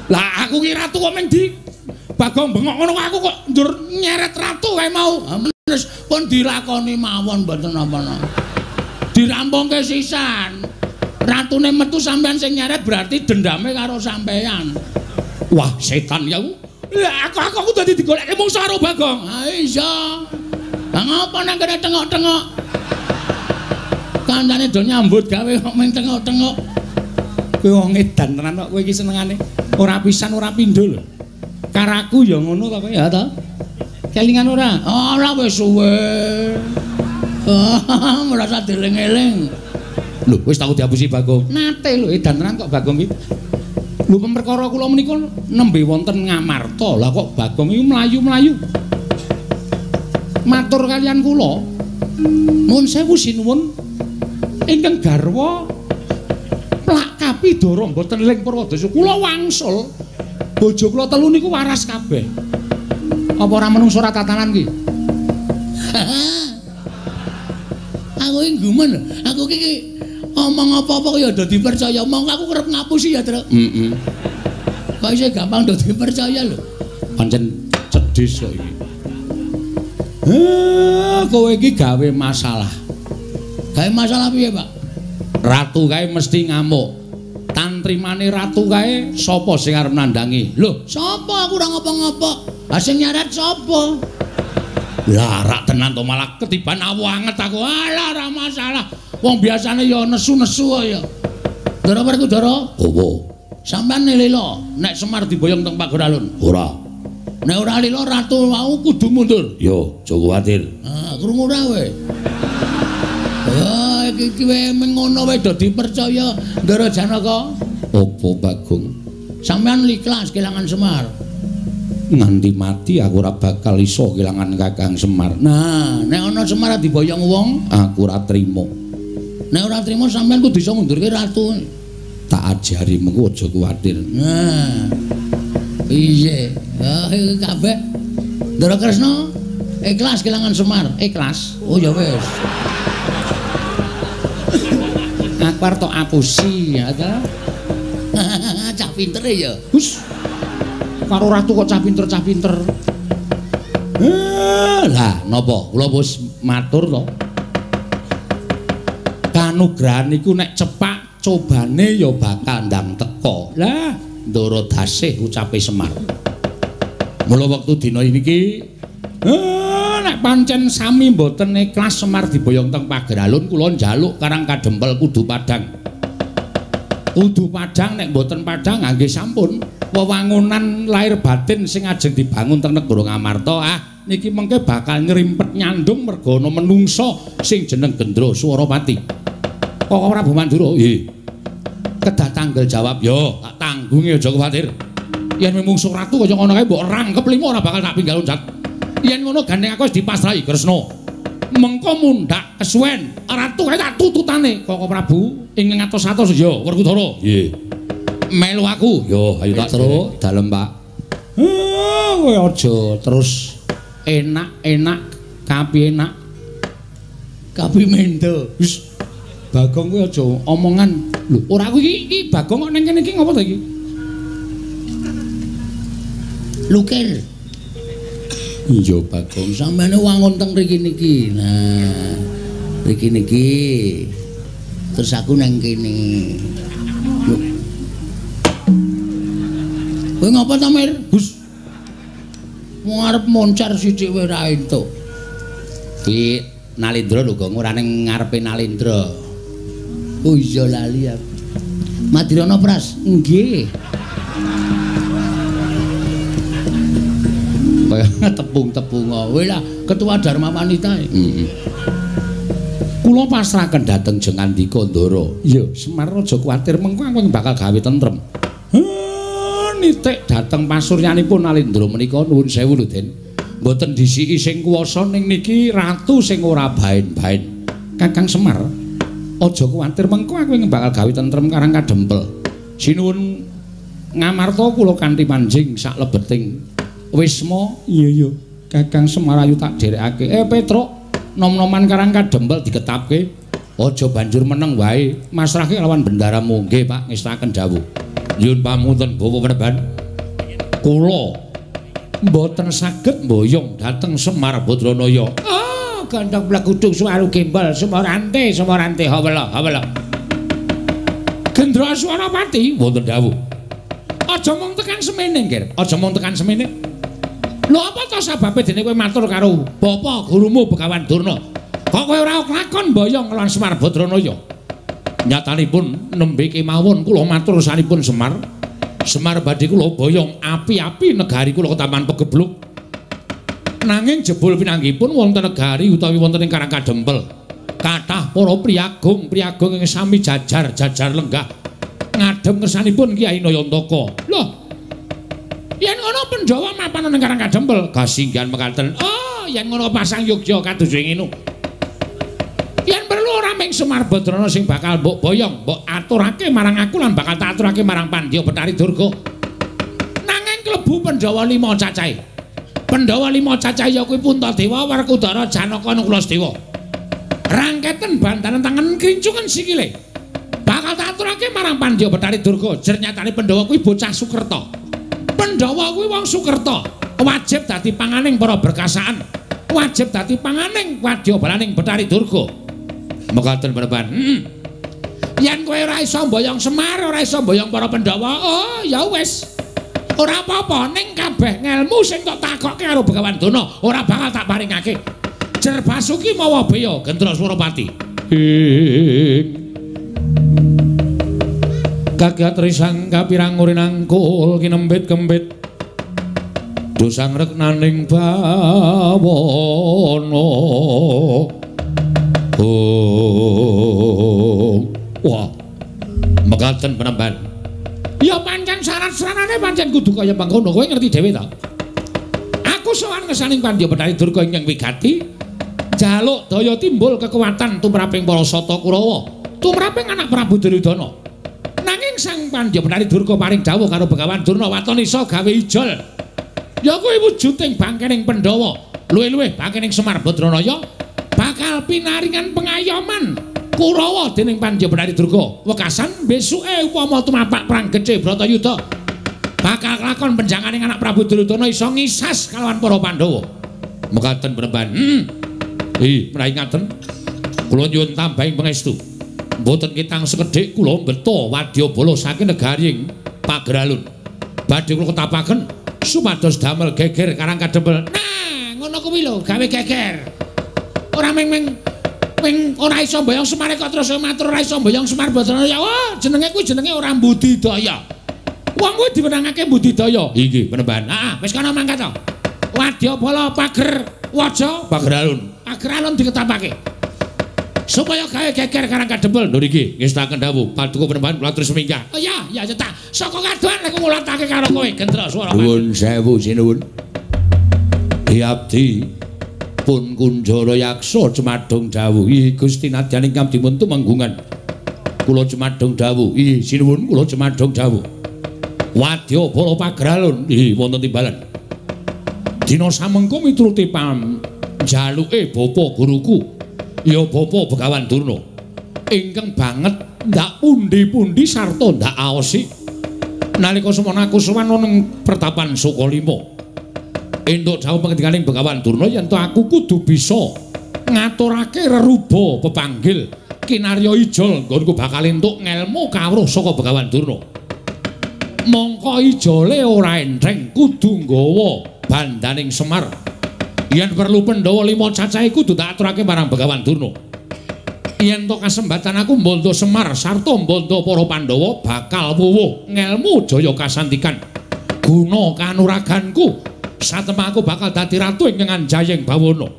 Lah aku ki ratu kok meng di Bagong bengok ngono aku kok njur nyeret ratu kae mau. Menes pun dilakoni mawon mboten napa-napa. Dirampungke sisan. Ratune metu sampean sing nyeret berarti dendame karo sampean. Wah, setan ya. Aku aku, aku dadi digolekke mungsa karo Bagong. Ha iya. Lah ngapa nang kene tengok-tengok? Kancane do nyambut gawe kok meng tengok-tengok. Kowe wong edan tenan kok kowe iki senengane. Ora pisan ora pindho lho. Karaku ya ngono kowe ya to. Kelingan ora? Ora wis suwe. Merasa dieling-eling. Lho, wis tau dihapusi Bagong. Nate lho edan tenan kok Bagong iki. Lho perkara kula menika nembe wonten Ngamarta. Lah kok Bagong iki mlayu-mlayu. Matur kalian kula. Nuwun sewu sinuwun. Ingkang garwa plak kapidara mboten ling Purwadasa. Kula wangsul bojo kula telu niku waras kabeh. Apa ora menungso ora tatanan ki? Aku iki lho. Aku iki omong apa-apa ya do dipercaya. Mong aku kerep ngapusi ya, Truk. Heeh. Kok iso gampang do dipercaya lho. Pancen kok iki. Eh, kowe iki gawe masalah. Gawe masalah piye, Pak? Ratu kae mesti ngamuk. Tantrimane ratu kae sapa sing arep nandangi? Lho, Sopo aku ora ngopo-ngopo? Sing nyaret sopo? Larak tenan to malah ketiban awu anget aku. Alah ora masalah. Wong biasane ya nesu-nesu ya. Ndara Werku Dara, Apa? sampean lilo nek Semar diboyong teng Pageralun. Ora. Nek ora lilo ratu mau kudu mundur. Yo, aja kuwatir. Ah, krungu ora kowe? Ah, iki iki mengono wae do dipercaya Ndara Janaka. Apa Bagong? Sampean ikhlas kelangan Semar. Nganti mati aku ora bakal iso kelangan Kakang Semar. Nah, nek ana Semar diboyong wong, Aku ora trimo. nek ora trimo sampean kudu iso ngundurke ratu. Tak ajari mengko aja kuwatir. Nah. Piye? Ah, iki kabeh. Ndara Kresna ikhlas kelangan Semar. Ikhlas. Oh ya wis. Aku arep tok apusi ya ta. Cah pintere ya. Hus. Karo ratu kok cah pinter cah pinter. Eh, lah napa? Kula wis matur to. Kanugrahan iku nek cepak cobane ya bakal ndang teko. Lah, ndoro dasih ucape Semar. Mula wektu dina iki eh nek pancen sami mboten ikhlas Semar diboyong teng Pageralun kula njaluk Karang Kadempel kudu Padang. Kudu Padang nek mboten Padang nggih sampun wewangunan lahir batin sing ajeng dibangun teng negara Ngamarta ah niki mengke bakal ngrimpet nyandung merga ana menungsa sing jeneng Gendra Swaropati. Kok Prabu Mandura? Nggih. Kedah tanggel jawab, yo tak tanggungi aja kuwatir. Yen mungsuh ratu kaya ngono kae mbok rangkep limo ora bakal tak pinggal unjat. Yen ngono gandeng aku wis dipasrahi Kresna. Mengko mundhak kesuwen ratu kae tak tututane Koko Prabu ing ngatos-atos ya Werkudara. Nggih. Melu aku. Yo, ayo tak terus dalem, Pak. Ah, kowe aja terus enak-enak kapi enak. Kapi mendo. Wis Bagong kowe aja omongan. Lho, ora aku iki iki Bagong kok kene iki ngopo to iki? Lukir. Iya, Bagong. Sampeyan wangun teng mriki niki. Nah, mriki niki. Terus aku nang kene. Kowe ngapa ta, Mir? Gus, Mau arep moncar sithik wae ra entuk. Ki Nalindra lho, Gong, ora ning ngarepe Nalindra. Oh iya lali aku. Madirana Pras. Nggih. Kaya Tepung-tepung kowe lah ketua Dharma Wanita. e. Heeh. Kula pasrahaken dhateng Jengandika Ndara. Iya, Semar aja kuwatir mengko aku bakal gawe tentrem. Nitik dhateng pasuryanipun Nalindra menika nuwun sewu lho, Den. Mboten disiki sing kuwasa ning niki ratu sing ora baen-baen. Kakang Semar, aja kuwatir mengko aku bakal gawe tentrem karang kadempel. Sinuwun ngamarta kula kanthi manjing sak lebeting Wisma. Iya, iya. Kakang Semar ayu tak derekake. Eh, Petruk, nom-noman karang kadempel diketapke. Aja banjur meneng wae. Masrahke lawan bendaramu nggih, Pak, ngestaken dawuh. Nyuwun pamunten, Bapak Praban. Kula mboten saged mboyong dhateng Semar Badranaya. Ah, gandheng blagudung suwaru gembel, Semorante, Semorante, hawala, hawala. Gendra Swaropati wonten dawuh. Aja mung tekan semene, Nggir. Aja mung tekan semene. Lho apa to sebabe dene kowe matur karo Bapak gurumu Begawan Durna? Kok kowe ora kelakon mboyong lawan Semar Badranaya? Nyatanipun nembe kemawon kula matur sanipun Semar. Semar badhe kula boyong api-api negari kula ketaman pegebluk. Nanging jebul pinanggipun wonten negari utawi wonten ing Karang Kadempel. Kathah para priyagung, priyagung ing sami jajar-jajar lenggah ngadhem ngersanipun Kyai Nayantaka. Loh, yen ngono Pandhawa mapan ning Karang Kadempel, kasinggihan mekaten. Oh, yen ngono pasang Yogya kados ngene. Yen perlu ora ming Semar Badrana sing bakal mbok boyong, mbok aturake marang aku lan bakal tak aturake marang Pandya Betari Durga. Nanging klebu Pandhawa lima cacahe. Pandhawa lima cacahe ya kuwi Puntadewa, Werkudara, Janaka, Nuklasedewa. Rangketen bantaran tangan krincungan sikile. Bakal tak aturake marang Pandya Betari Durga. Jer nyatane Pandhawa kuwi bocah Sukerta. Pandhawa kuwi wong Sukerta. Wajib dadi panganing para berkasaan. Wajib dadi panganing wadya balaning Betari Durga. Mekaten peneban. Hmm. Yen kowe ora iso mboyong Semar, ora iso mboyong para Pandhawa, oh ya wis. Ora apa-apa ning kabeh ngelmu sing tak takokke karo Begawan Dono ora bakal tak paringake. Jer Basuki mawa beya Gendra Suropati. Ing Kagat risang kapirang urinangkul kinembit-kembit dosang reknaning bawono. Oh. Wah. Mekaten penemban ya pancen syarat-syaratane pancen kudu kaya mangkono kowe ngerti dhewe ta? Aku sowan ngesaning pandya Betari Durga ingkang wigati jaluk daya timbul kekuatan tumraping para sata Kurawa tumraping anak Prabu Duryudana nanging sang pandya Durga paring dawuh karo Begawan Durna waton iso gawe ijol. Ya kuwi wujuding bangkening Pandhawa. Luwih-luwih bangkening Semar Badranaya bakal pinaringan pengayoman Kurawa dening Panjabandari Durga. Wekasan besuke upama tumapak perang gece Bratayuda bakal lakon penjanganing anak Prabu Duryudana iso ngisas kalawan para Pandhawa. Mekaten penemban hmm. ih menawi ngaten kula nyuwun tambahing pangestu mboten kitang sekedhik kula beto wadyabala saking negaring Pageralun badhe kula ketapaken sumados damel geger karang kadempel. Nah, ngono kuwi lho, gawe geger. Ora meng-meng meng ora iso mboyong Semar kok terus matur ora iso mboyong Semar Badraya. Oh, jenenge kuwi jenenge ora budidaya. Wong kuwi diwenangake budidaya. Iki penemban. Heeh, wis kana mangkat to. Wadyabala pager waja pageralun. Pageralun diketapake. Supaya gawe geger karang kadempel. Lho niki ngestaken dawuh. Paduka penemban kula terus minggah oh iya iya cetak saka kaduan nek ngulatake karo kowe? Gendra swara nuwun sewu sinuwun. Diabdi pun kunjara yaksa cemadong dawuh. Ih Gusti nadyan ingkang dimuntu manggungan. Kula cemadong dawuh. Ih sinuwun kula cemadong dawuh. Wadya bala pagralun. Ih wonten timbalan. Dina samengko mituruti pam jaluke bapa guruku ya bapa Begawan Durna? Ingkang banget ndak pundi-pundi sarta ndak aosi. Nalika semana aku ning pertapan Sukalima entuk dawuh pangendikaning Begawan Durna yen to aku kudu bisa ngaturake reruba pepanggil kinarya ijol. Nggonku bakal entuk ngelmu kawruh saka Begawan Durna. Mongko ijole ora entheng kudu nggawa bandaning Semar yen perlu Pandhawa lima cacahe kudu tak aturake marang Begawan Durna. Yen to kasembatan aku mbondo Semar sarta mbondo para Pandhawa bakal wuwuh ngelmu jaya kasantikan. Guna kanuraganku satemah aku bakal dadi ratu ing nganjayeng bawana.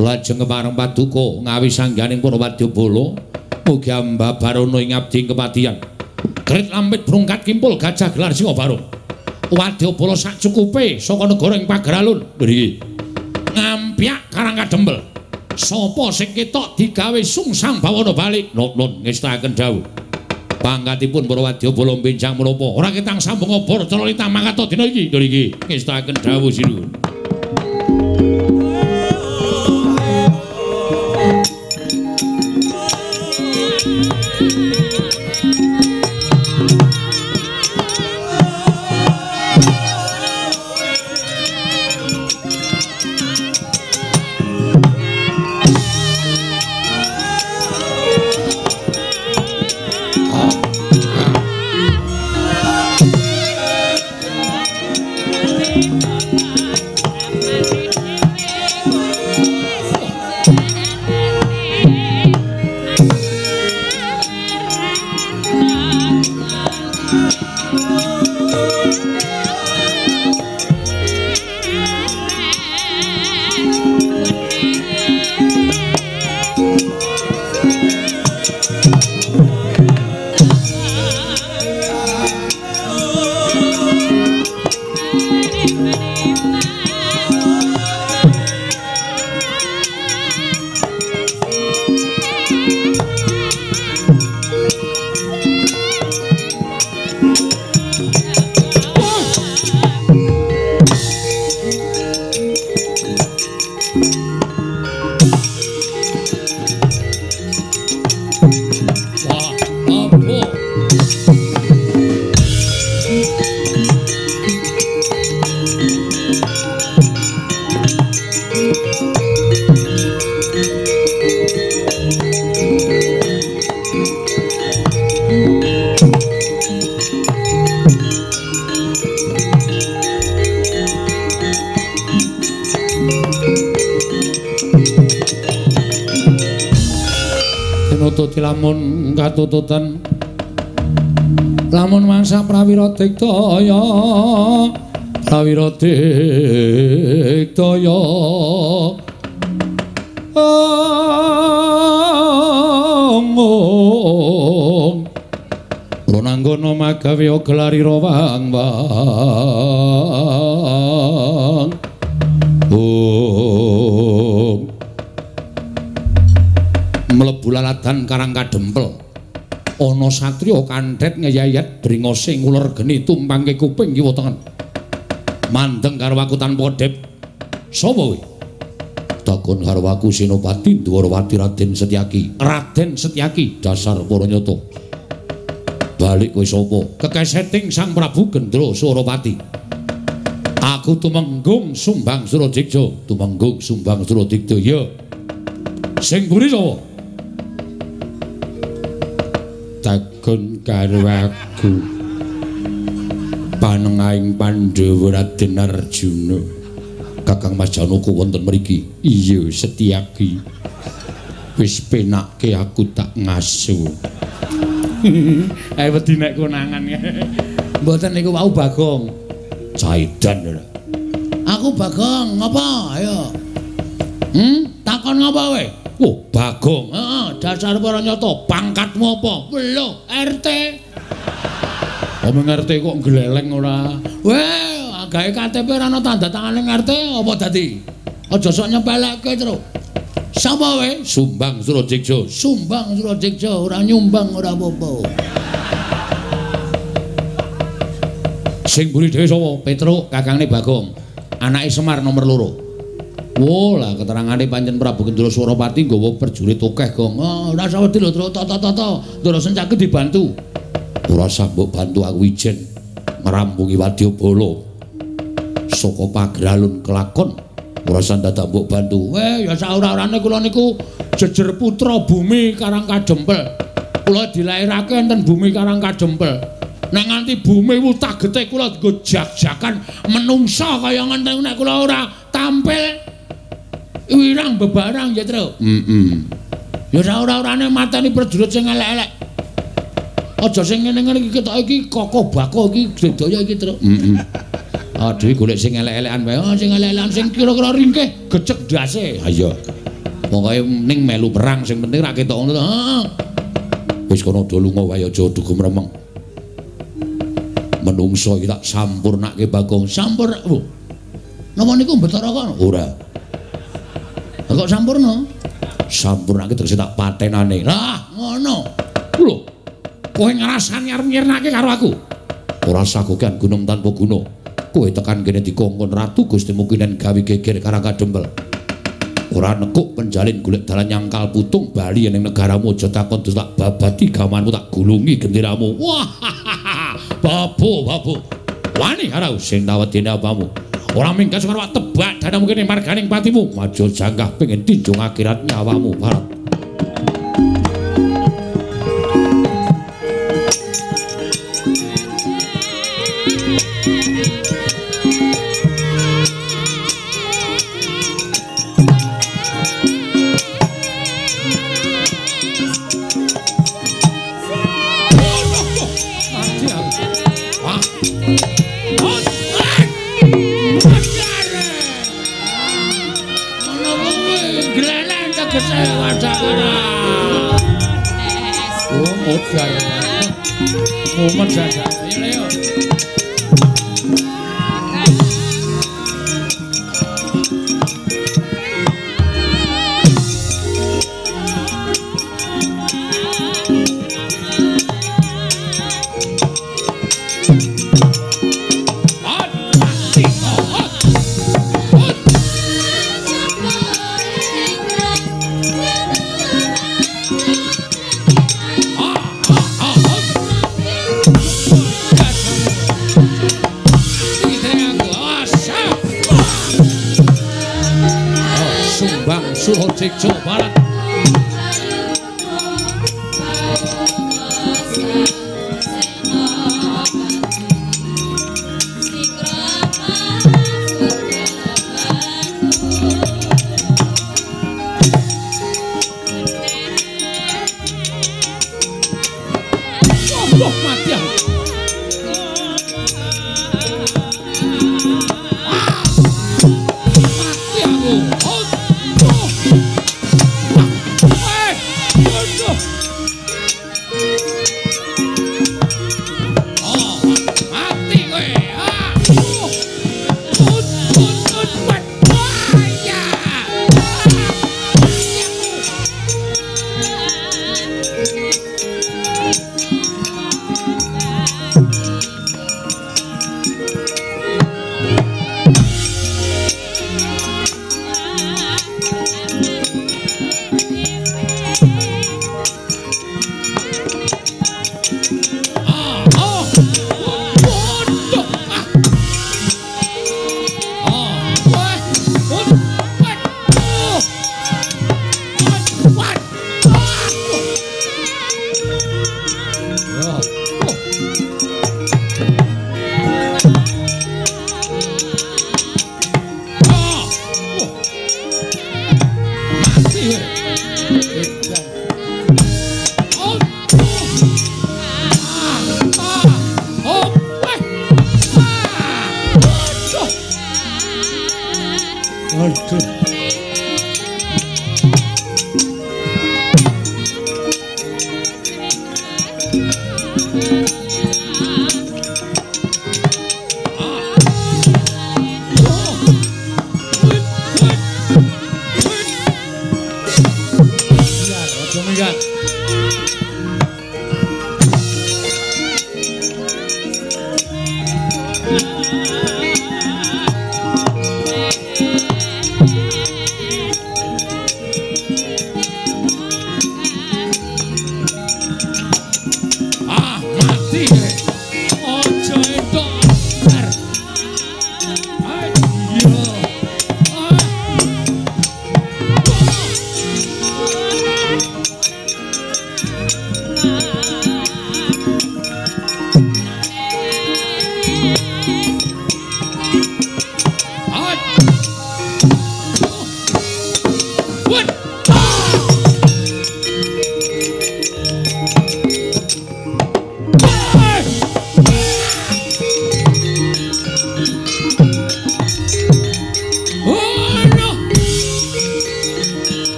Lajeng kemareng paduka ngawi sangganing para wadyabala mugi ambabarono ing abdi kepatihan. Krit lampit brungkat kimpul gajah gelar singa barung. Wadyabala sak cukupe saka negara ing Pageralun. Mriki. Ngampyak karang kadembel. Sopo sing ketok digawe sungsang bawana balik? Nun ngestaken dawuh. Pangkatipun para wadyabala benjang menapa? Ora ketang sambung obor celita mangkat dina iki. Dina iki ngestaken dawuh sinuwun. Katututan lamun mangsa prawira diktaya prawira diktaya. Ngomong Ronanggono magawe gelari rawang bang mlebu laladan karang kadempel satriya kanthet ngeyayat bringose nguler geni tumpangke kuping kiwa tengen mandeng karo aku tanpa dep sapa kowe? Takon karo aku Senopati Dwarawati Raden Setyaki. Raden Setyaki dasar para nyata balik kowe sapa? Kekeseting Sang Prabu Gendra Suropati aku tumenggung Sumbang Suradikja tumenggung Sumbang Suradikja ya. Sing buri sapa takon karo aku. Panengahing Pandhawa Raden Arjuna. Kakang Mas Janaka wonten mriki? Iya Setyaki wis penake aku tak ngaso ae wedi nek konangan mboten niku wau Bagong. Caidan lho Aku Bagong, ngapa? Ayo. Hmm, takon ngapa kowe? Oh Bagong Heeh, dasar para nyata, pangkatmu apa? Lho, RT. omong ngerti kok gleleng ora Weh, gawe KTP ora ana tanda tangane RT apa dadi? Aja sok nyepelekke terus. Sapa kowe? Sumbang Suradikja Sumbang Suradikja, ora nyumbang ora apa-apa. sing mburi dhewe sapa Petruk kakangne Bagong anake Semar nomor loro Wo lah keterangane pancen Prabu Gendra Suropati nggawa perjurit akeh gong Oh, ora usah wedi lho, Tru. Toto-toto. Ndoro sencake dibantu. ora sambuk bantu aku ijen ngrampungi wadyabala saka pagralun kelakon ora sandadak mbok bantu Weh, ya saura-urane kula niku jejer putra bumi Karang Kadempel. Kula dilairake enten bumi Karang Kadempel. Nek nganti bumi wutah getih kula nggo jak-jakan menungsa kaya ngenten nek kula ora tampil wirang bebarang ya, Tru. heeh Ya saura-urane mateni prajurit sing elek-elek. Aja sing ngene-ngene iki ketok iki kokoh bako iki sedaya iki, Tru. heeh aduh golek sing elek-elekan wae Oh, sing elek-elekan sing kira-kira ringkih, gecek dase. ha iya pokoke ning melu perang sing penting ra ketok ngono Heeh. wis kono do lunga wae aja dugem remeng menungso iki tak sampurnake bagong Sampur. Oh. Napa niku Betara kono? ora Kok sampurna? sampurnake terus tak patenane. Lah, ngono. lho kowe ngrasani arep nyirnake karo aku? Ora sagokan gunung tanpa guna kowe tekan kene dikongkon ratu Gusti Mukinen gawe geger karang kadempel ora nekuk penjalin golek dalan nyangkal putung bali ning negaramu aja takon tak babadi gamanmu tak gulungi genderamu wah babu babu. Wani harau sing tawedene apamu? Ora minggas karo tebak danamu kene marganing patimu. Maju janggah pengen tinjung akhirat nyawamu barat Whoa.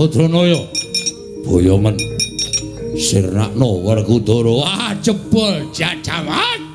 Badranaya. Boyomen. Sirnakno Werkudara. Ah jebol jajawan.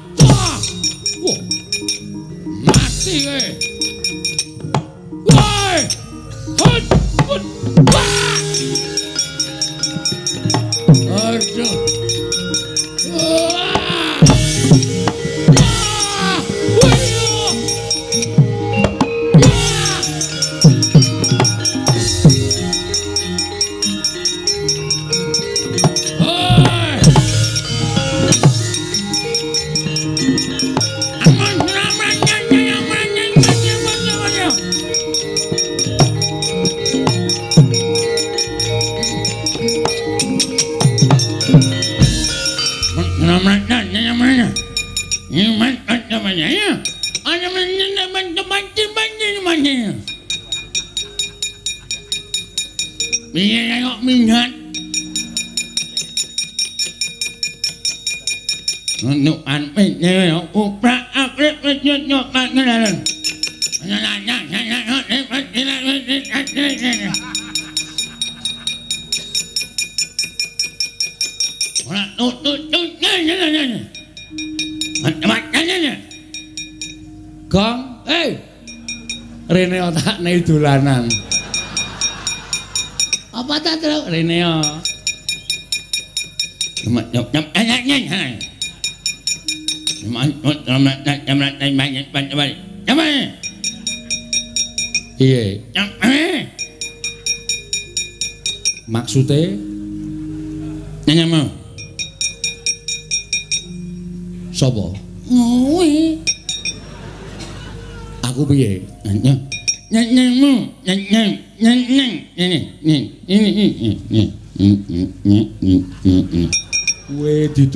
Nek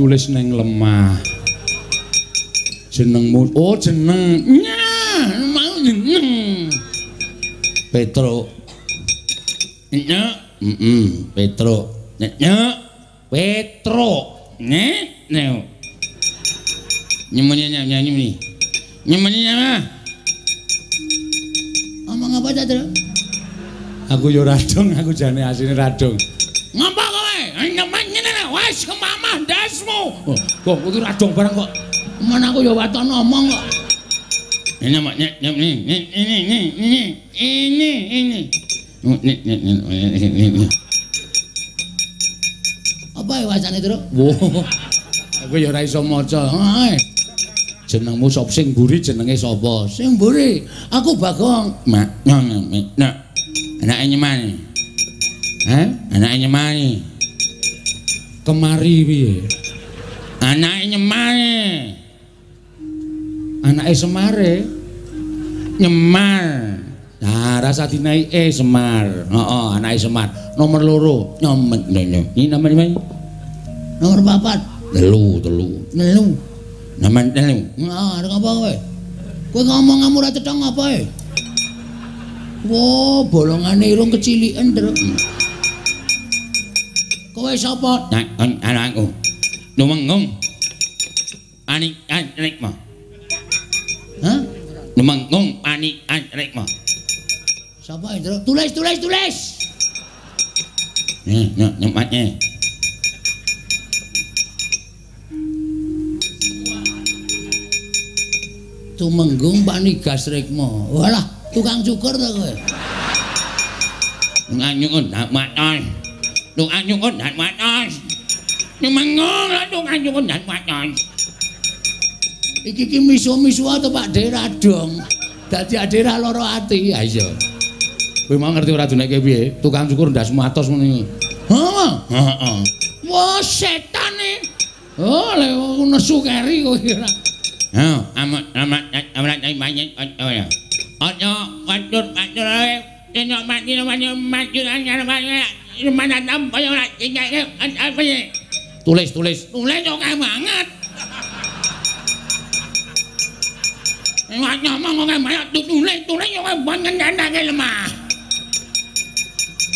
ditulis neng lemah. Jenengmu oh jeneng. mau jeneng. Petro. Nya, heeh, Petro. Nya, Petro. Ne, ne. Nyemunya nyanyi ini. Nyemunya nyanyi. Ngomong apa ta, Aku yo radung, aku jane asine radung. Ngapa Oh, kok kudu radung bareng kok. Men aku yo waton ngomong kok. Ini mak nyek nyek ini ini ini ini ini ini Apa ya wacane, Tru? Wo. Aku ya ora iso maca. Jenengmu sop sing mburi jenenge sapa sing mburi aku bagong mak nak anake nyemani ha anake nyemani kemari piye anake nyemani anake semare Nyemar. Nah, rasa dinai E Semar. Heeh, anake Semar. Nomor loro nyomet nyonya. Ini nomor lima. Nomor papat. Telu, telu. Nelu. Nomor telu. Nah, arek apa kowe? Kowe ngomong kamu ora cetha apa e? Wo, bolongane irung keciliken, Truk. Kowe sapa? Nah, anakku. Numengung. Panik anik mah. Hah? Numengung panik anik mah. Sapa itu? Tulis, tulis, tulis. Nih, nyok nyempatnya. Tumenggung Panigas Rikma. Walah, tukang cukur ta kowe? Nganyun dak matos. Tung anyun dak matos. Lah tung anyun dak matos. Iki ki misu-misu atau Pak Dera dong. Dadi adera loro ati. Ya iya. Kowe mau ngerti ora duneke piye? Tukang cukur ndas matos ngene. Hah? Heeh. Wah, setan e. Oh, le nesu keri kowe kira. Ha, amat amat amat amat banyak oh ya. Ojo, wadur wadur ae. Dino mati no mati mati nang mati mana tam koyo ora tinggal apa ya. Tulis tulis. Tulis kok kae banget. Ewa ngomong kok kae banget tulis tulis yo kae banget ndake lemah.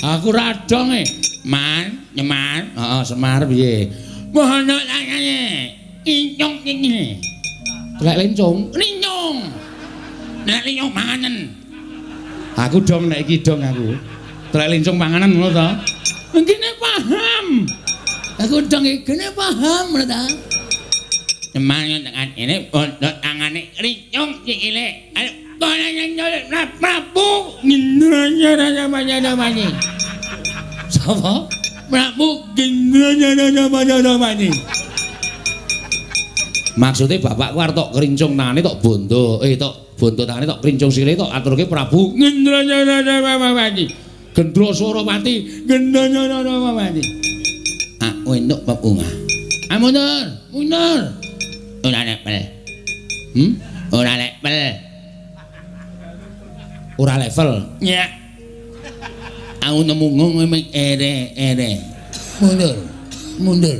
Aku radong e. Man, nyeman. Heeh, Semar piye? Mohon tanyane. Incong iki. Lek lencung. Linyong. Nek linyong manganen. Aku dong nek iki dong aku. Trek lencung panganan ngono to. Ngene paham. Aku dong gene paham ta. Semangat dengan ini untuk tangane linyong sikile. Ayo kono nang Prabu. Nginanya namanya namanya. Sapa? Prabu nginanya namanya namanya. Maksudnya bapakku arep tok kerincung tangane tok bondo, eh tok bondo tangane tok kerincung sikile tok aturke Prabu Nginanya namanya. Gendro Suropati, Gendanya namanya. Ah entuk pepungah. Ah mundur. Ora lepel. Hmm? Ora lepel. Ora level. Ya. Aku nemu ngomong ere ere. Mundur. Mundur.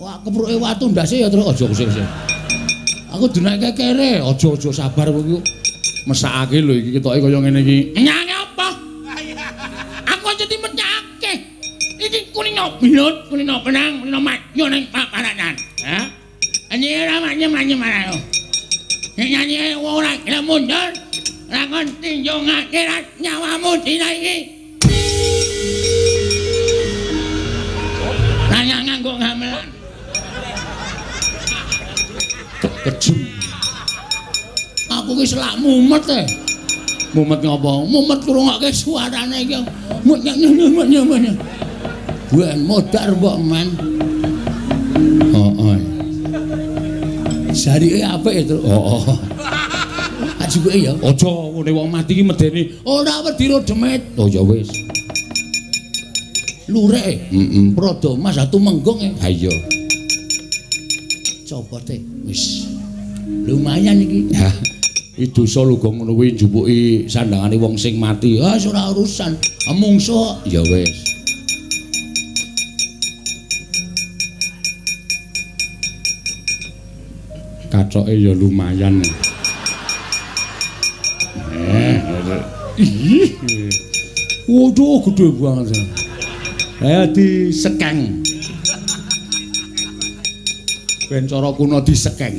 Wah, kepruke watu ndase ya terus aja sing. Aku dinake kere, aja-aja sabar kowe. Mesakake lho iki ketoke kaya ngene iki. Nyang blut, kulino benang, kulino maju ning paparanan. Ha? Ani ora manye marano. Nek nyanyi ora gelem mundur, ora tinjo ngakhirat nyawamu dina iki. Nanya nganggo gamelan. Kejem. Aku ki selak mumet e. Mumet ngopo? Mumet krungokke suarane iki. Mumet-mumet. Ben modar mbok men. Heeh. Jarike apik itu. Heeh. Ajuke ya. Aja ngene wong mati ki medeni. Ora wedi ro demit. Oh ya wis. Lurek. Heeh. Prada Mas Atu menggong e. Ha iya. Copote wis. Lumayan iki. Ha. Iki dosa lho ngono kuwi njupuki sandangane wong sing mati. Ah ora urusan. Mungso ya wis. Kacoke ya lumayan. Eh. Waduh gede banget. Eh disekeng. Ben cara kuno disekeng.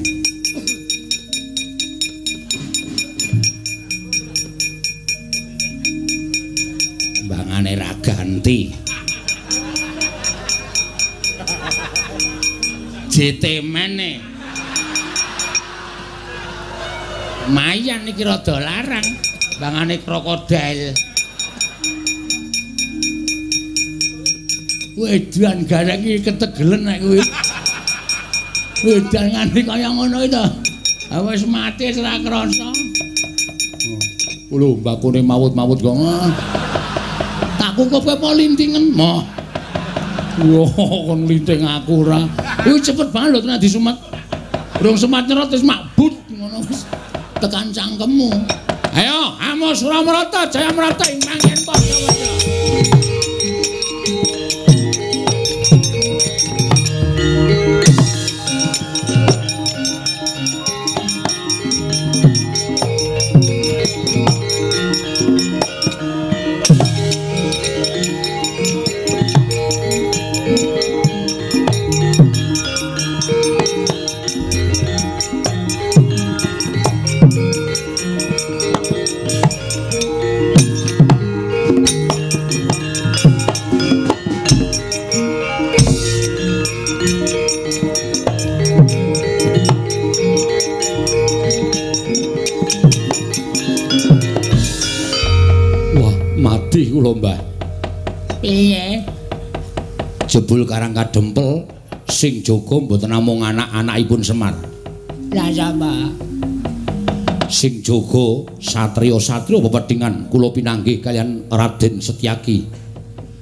Mbangane ra ganti. JT meneh. Mayan iki rada larang. Bangane krokodil. Wedan garek iki ketegelen nek kuwi. Wedan ngene kaya ngono iki to. Wis mati ora krasa. Lho, mbakune mawut-mawut kok. Takku kok apa lintingen? Moh. Wah, kon linting aku ora. Kuwi cepet banget lho tenan disumet. Rung semat nyerot wis makbut ngono wis. Tekan cangkemmu. Ayo, Amo Suramrata, Jaya Merata ing manggen padha-padha. Wah, Jebul Karang Kadempel sing jaga mboten namung anak-anakipun Semar. Lah sapa? Sing jaga satriya-satriya pepethingan kula pinanggih kalian Raden Setyaki.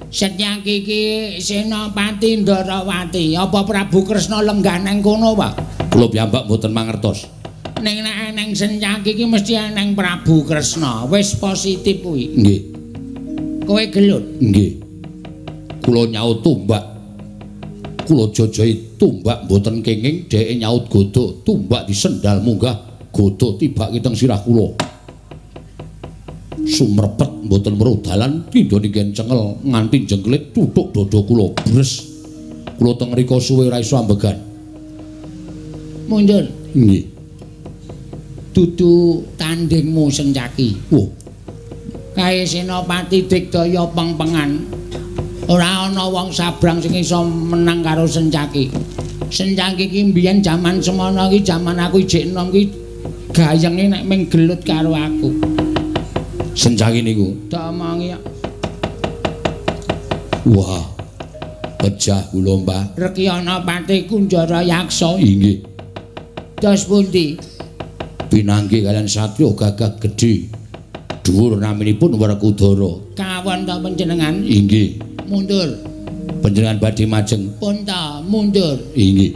Setyaki iki Senopati Ndarawati, apa Prabu Kresna lenggah nang kono, Pak? Kula piyambak mboten mangertos. Ning nek eneng Setyaki iki mesti eneng Prabu Kresna. Wis positif kuwi. Nggih, Kowe gelut. nggih. Kula nyaut tumbak. Kula jajahi tumbak mboten kenging, dheke nyaut godho, tumbak disendal munggah, godho tibak kiteng sirah kula. Sumrepet mboten weruh dalan, pindha ninggen cengel nganti jengklit tutuk dada kula bres. Kula teng mriko suwe ora iso ambegan. Mundur. Nggih. Dudu tandingmu Setyaki. Wah, Kae Senopati Digdaya pengpengan. Ora ana wong sabrang sing iso menang karo Setyaki. Setyaki iki mbiyen jaman semono iki jaman aku ijik enom iki gayenge nek ming gelut karo aku. senjaki niku. Domongi Wah. Pejah kula, Mbah. Rekyana Pati Kunjara Yaksa. Inggih. Dos pundi? Pinanggih kalian satya gagah gedhe. Dhuwur naminipun Werkudara. Kawon ta panjenengan? Inggih. Mundur. Panjenengan badhe majeng. Pun ta mundur. Inggih.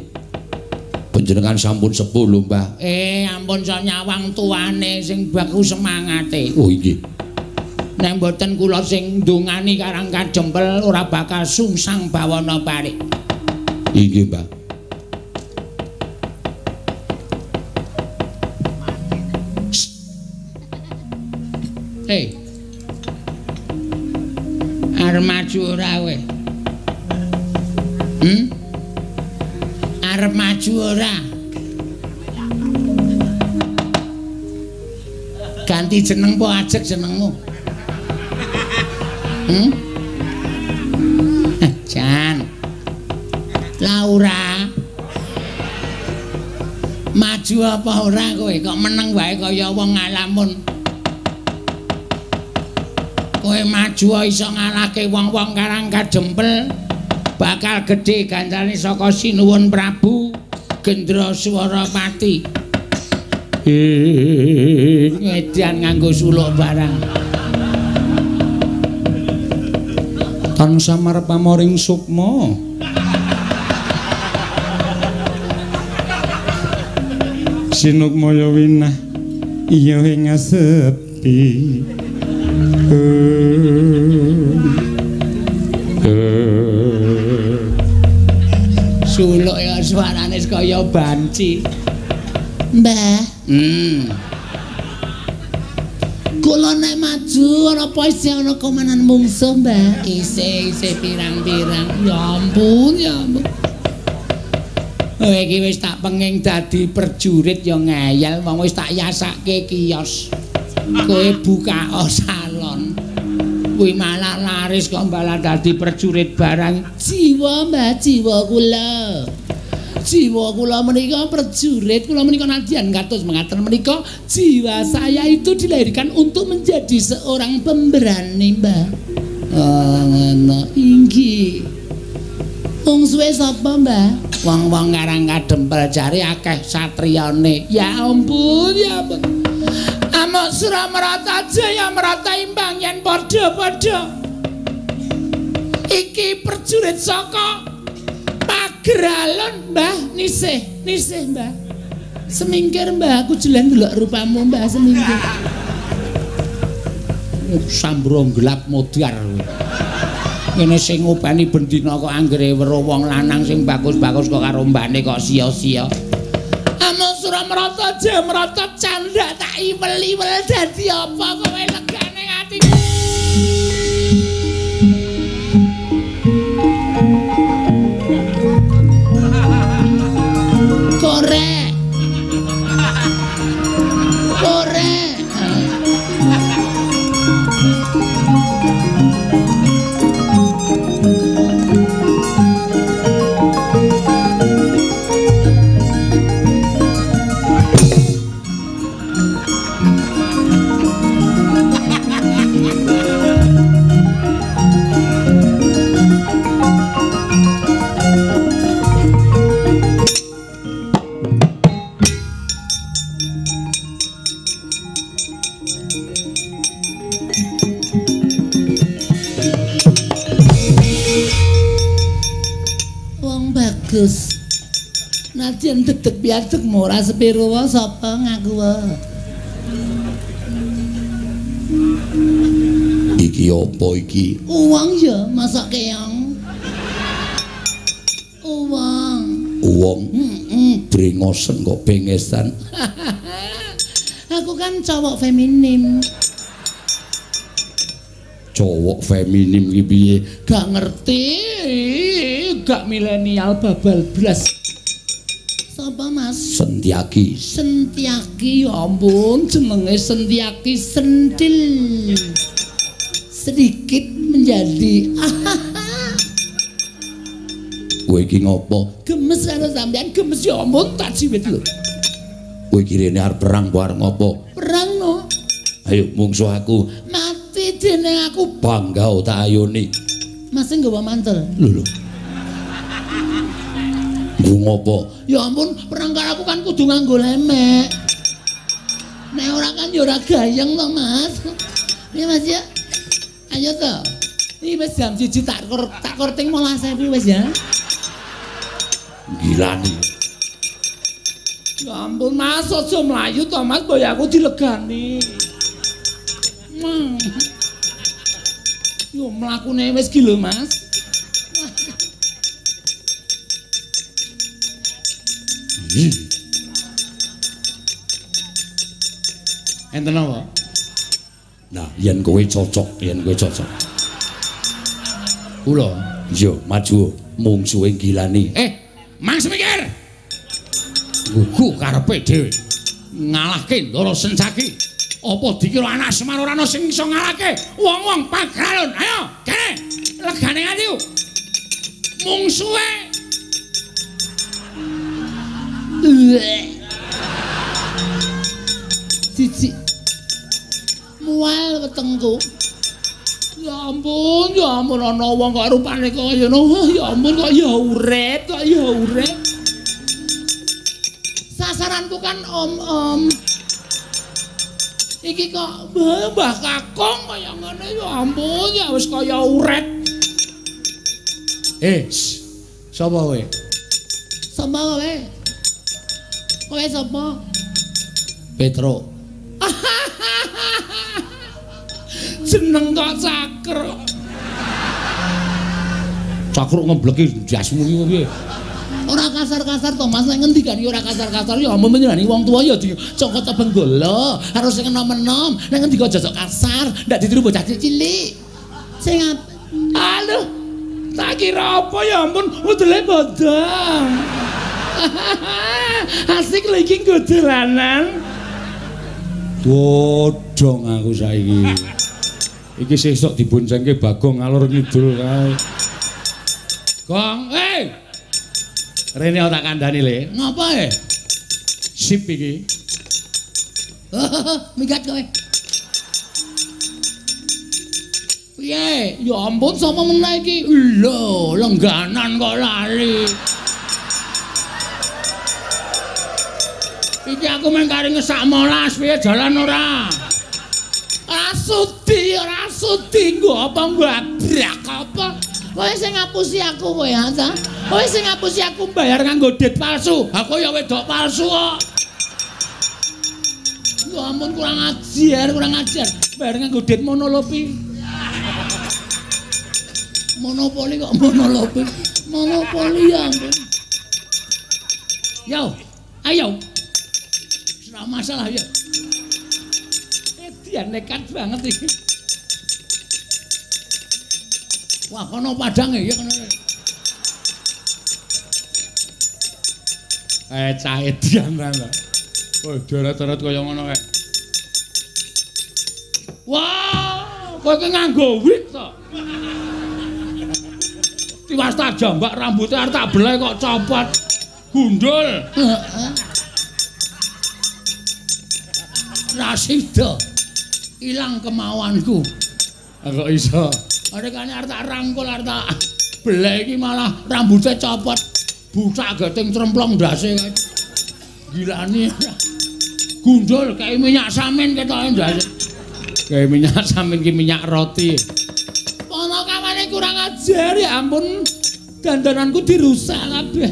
Panjenengan sampun sepuh lho, Mbah. Eh ampun so nyawang tuane sing baku semangate. Oh, inggih. Nek mboten kula sing ndongani Karang Kadempel ora bakal sungsang bawana parik. Inggih, Mbah. Hei. Arep maju ora kowe? Hmm? Arep maju ora? Ganti jeneng po ajek jenengmu. Eh, Jan. Laura. Maju apa ora kowe? Kok meneng wae kaya wong ngalamun. Kowe maju iso ngalahke wong-wong Karang Kadempel. Bakal gedhe gancane saka Sinuwun Prabu Gendra Swaropati. Ngedian nganggo suluk barang. Tan samar pamoring sukma. Sinukmaya winah iya ing sepi. Suluk ya suarane kaya banci. Mbah. Hmm. Kula nek maju ora apa isih ana komanan mungsuh, Mbah. Isih isih pirang-pirang. Ya ampun, ya ampun. Kowe iki wis tak penging dadi perjurit ya ngeyel, wong wis tak yasake kios. Kowe buka salon. Kuwi malah laris kok malah dadi perjurit barang. Jiwa, Mbah, jiwa kula. Jiwa kula menika prajurit, kula menika nadyan kados mengaten menika jiwa saya itu dilahirkan untuk menjadi seorang pemberani, Mbah. Oh, ngono. Inggih. Wong suwe sapa, Mbah? Wong-wong Karang Kadempel jare akeh satriyane. Ya ampun, ya ampun. Amok Suramrata Jaya merata imbang yen padha-padha. Iki prajurit saka Pageralon, Mbah, nisih, nisih, Mbah. Semingkir, Mbah, aku jelan ndelok rupamu, Mbah, semingkir. sambro gelap modar. Kene sing ngopeni bendina kok anggere weruh wong lanang sing bagus-bagus kok karo mbane kok sia-sia. Suramrata Jamrata candhak tak iwel-iwel dadi apa kowe legane Ora sepiro wae sapa ngaku wae. Iki apa iki? Uang ya masak keong. Uang. Wong Heeh. brengosen kok bengesan. Aku kan cowok feminim. Cowok feminim iki piye? Gak ngerti. Gak milenial babal blas. Sapa Mas? Sentiaki ya ampun jenenge Sentiaki sentil. Sedikit menjadi Kowe iki ngopo? gemes karo sampean gemes ya ampun tak jiwit lho. Kowe iki rene arep perang apa arep ngopo? Perang no. Ayo mungsuh aku Mati dene aku bangga tak ayoni. Mas sing nggawa mantel. Lho lho. Ngopo? Ya ampun, perang karo aku kan kudu nganggo lemek. Nek ora kan ya ora gayeng to, Mas. Iya, Mas ya. Ayo to. Iki wis jam 1 tak kur tak kurting 15.000 wis ya. Gilani. Ya ampun, Mas, aja mlayu to, Mas, boyo aku dilegani. Hmm. Yo mlakune wis ki lho, Mas. Enten apa? Nah, yen kowe cocok, yen kowe cocok. Kula. Yo maju mungsuhe Gilani. Eh, Mas mikir. Gugu karepe dhewe. Ngalahke Ndara Sencaki. Apa dikira anak Semar ora ana sing iso ngalahke wong-wong pagralun. Ayo, kene. Legane atiku. Mungsuhe. Cici. Mual wetengku. Ya ampun, ya ampun ana wong kok rupane kaya ngono. Ya ampun kok ya urip, kok ya urip. Sasaranku kan om-om. Iki kok Mbah Mbah Kakong kaya ngene ya ampun, ya wis kaya urip. Eh, sapa kowe? Sapa kowe? Kowe sapa? Petro. Jeneng kok cakro. Cakruk ngebleki jasmu iki piye? Ora kasar-kasar to Mas, nek ngendikane ora kasar-kasar ya panjenengane wong tuwa ya dicokot benggala, harus sing enom-enom. Nek ngendika aja kasar, ndak ditiru bocah cilik. Sing Aduh. Tak kira apa ya ampun, udele bodong. Asik lho iki nggo dolanan. Bodong aku saiki. Iki sesuk diboncengke Bagong ngalor ngidul kae. Gong, eh, Rene tak kandhani le. ngapa eh? Sip iki. Migat kowe. Piye? Ya ampun sapa meneh iki? Lho, lengganan kok lali. Iki aku mung kari ngesak molas piye jalan ora? Ora sudi, ora sudi nggo apa mbabrak apa? Kowe sing ngapusi aku kowe ta? Kowe sing ngapusi aku bayar nganggo dit palsu. Aku ya wedok palsu kok. Ya ampun kurang ajar, kurang ajar. Bareng nganggo dit monolopi. Monopoli kok monolopi. Monopoli ya ampun. Yo, ayo. Ora masalah ya. Eh, nekat banget iki. Wah, kono padange ya kono. Eh, cah edian lho. Oh, deret-deret kaya ngono kae. Wah, kowe iki nganggo wig to. Tiwas tak jambak rambute arep tak beleh kok copot. Gundul. Heeh. Rasida. Ilang kemauanku. Kok iso? Arekane arep tak rangkul arep tak beleh iki malah rambute copot. Busak geting tremplong ndase kae. Gilane. Gundul kayak minyak samin ketoke ndase. Kayak minyak samin ki minyak roti. Ana kawane kurang ajar ya ampun. Dandananku dirusak kabeh.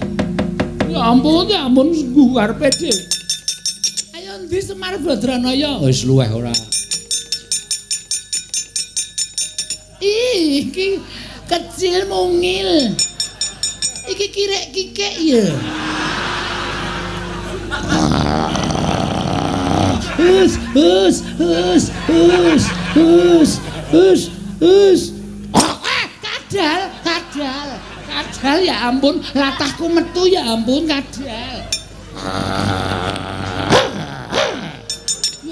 Ya ampun, ya ampun gugar pede. Ayo ndi Semar Badranaya? Wis luweh ora. Iki kecil mungil. Iki kirek-kikek ya. Hus, hus, hus, hus, hus, hus, hus. Kadal, kadal, kadal ya ampun, latahku metu ya ampun kadal.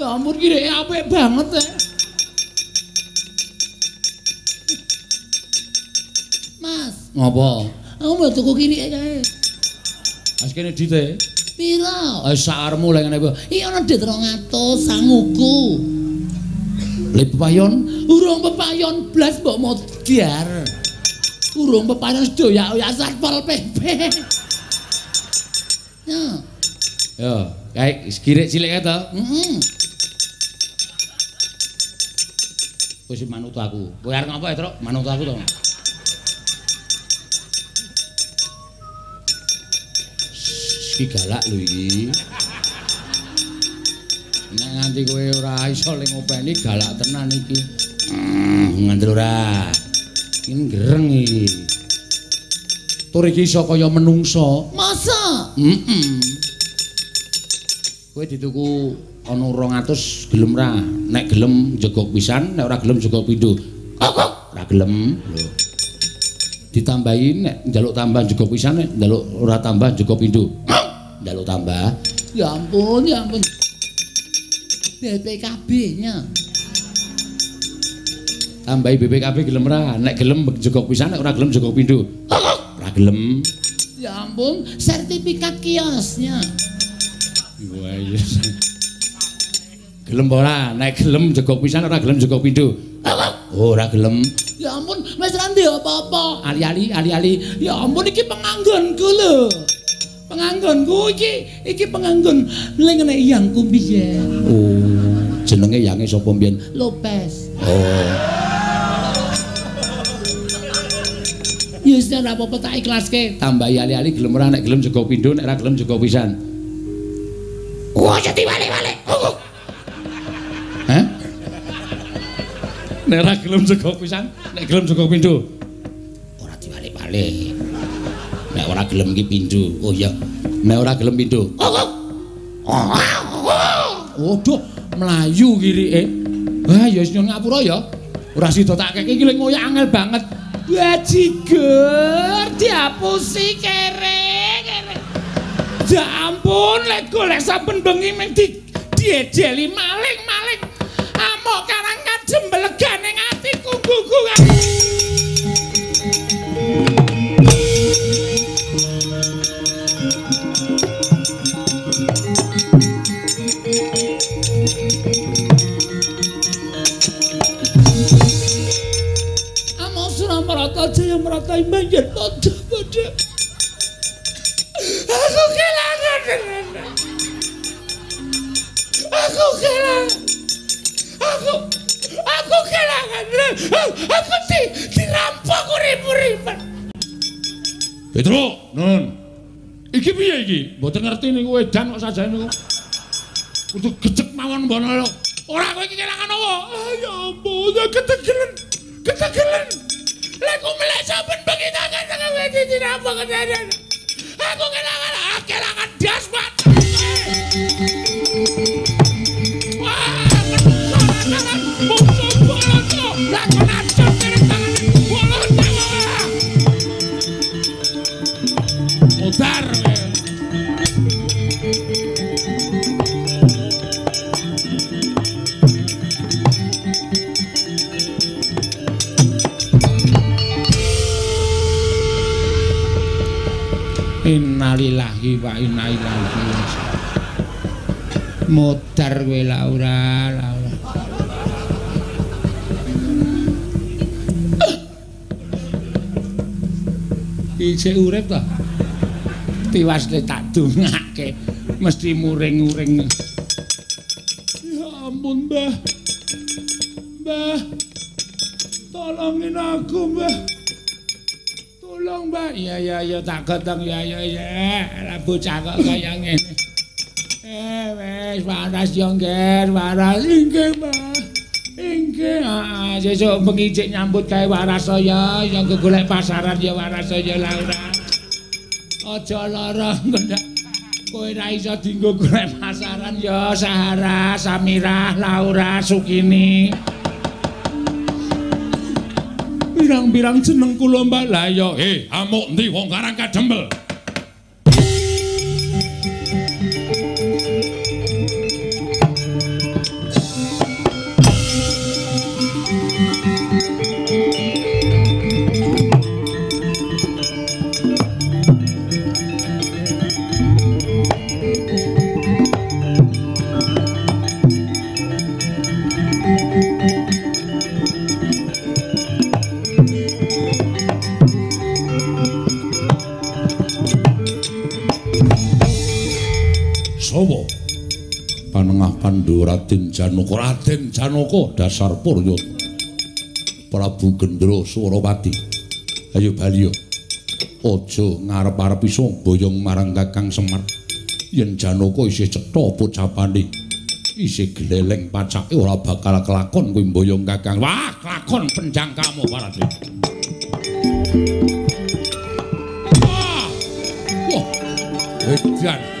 Ya ampun kirek apik banget ya. Mas, Ngopo? aku mau tuku kini kae. Wis kene dite. Pira? Wis sakarmu lek ngene Iya ana dit 200 sanguku. Lip payon Urung pepayon blas mbok modar. Urung pepayon sedaya ya satpol PP. Ya, Yo, kae kirik cilik kae to. heeh. Wis manut aku. Kowe arep ngapa Truk? Manut aku to. Iki galak lho iki. Nek nganti kowe ora iso ling ngopeni galak tenan iki. Hmm, ngandel ora. Ini gereng iki. Tur iki iso kaya menungso. Masa? Heeh. Kowe dituku ana 200 gelem ra? Nek gelem jegok pisan, nek ora gelem jegok pindho. Ora gelem. Lho. Ditambahi nek njaluk tambah jegok pisan, nek njaluk ora tambah jegok pindho. Njaluk tambah. Ya ampun, ya ampun. BPKB-nya. Tambahi BPKB gelem ra? Nek gelem jegok pisan, nek ora gelem jegok pindho. Ora gelem. Ya ampun, sertifikat kiosnya. Wah iya. Gelem ora? Nek gelem jegok pisan, ora gelem jegok pindho. Oh, ora gelem. Ya ampun, wis ra ndek apa-apa. Ali-ali, ali-ali. Ya ampun iki penganggonku lho. Penganggonku iki iki penganggon ning ngene yangku biyen. Oh, jenenge yange sapa mbiyen? Lopez. Oh, Ya ora apa-apa tak ikhlaske. tambahi ali-ali gelem ora nek gelem jegok pindho, nek ora gelem jegok pisan. Nek ora gelem jegok pisan, nek gelem jegok pindho. Ora diwalik-walik. Nek ora gelem ki pindho. Oh iya, nek ora gelem pindho. Waduh, mlayu kirike. Wah, ya wis nyun ngapura ya. Ora sida tak keke iki lek ngoyak angel banget. Bajigur diapusi kere kere. Ya ampun, lek golek saben bengi meng di diejeli maling-maling. Amok karang kajemblegan ning atiku gugu. Amo Suramarata Jaya Marata Imbanjen Pada pada Aku kelangan Aku kelangan Aku di dirampok urip-uripan Petro, Nun. Iki piye iki? Mboten ngerti niku edan kok sajane niku. Kudu gecek mawon bono lho. Ora kowe iki kelangan apa? Ah, ya ampun, ya ketegelen. Ketegelen. Lek ku melek saben bengi tangan tangan wedi dirapa kejadian. Aku kelangan ah, kelangan das, Innalillahi wa inna ilaihi raji'un. Mutar kowe Laura, Isih urip to? Tiwas tak dongake mesti muring-muring. Ya ampun, Mbah. Mbah. Tolongin aku, Mbah. Tolong, Mbak. Iya, iya, iya, tak gotong. Iya, iya, iya. Lah bocah kok kaya ngene. Eh, wis waras yo, Ngger. Waras inggih, Mbak. Sesuk bengi cek nyambut gawe waras saya, yo golek pasaran ya waras saya Laura. Aja lara, ngendak. Kowe ra iso dienggo golek pasaran ya Sahara, Samirah, Laura, Sukini. Pirang-pirang jeneng kula Mbak lah ya. Eh, amuk ndi wong karang kadempel? Janaka, Raden Janaka dasar Purya. Prabu Gendra Surawati. Ayo bali. Aja ngarep-arep iso boyong marang Kakang Semar. Yen Janaka isih cetha pocapane, isih gleleng pacake ora bakal kelakon kuwi boyong Kakang. Wah, kelakon penjang kamu Parade. Wah! Wah! Edan.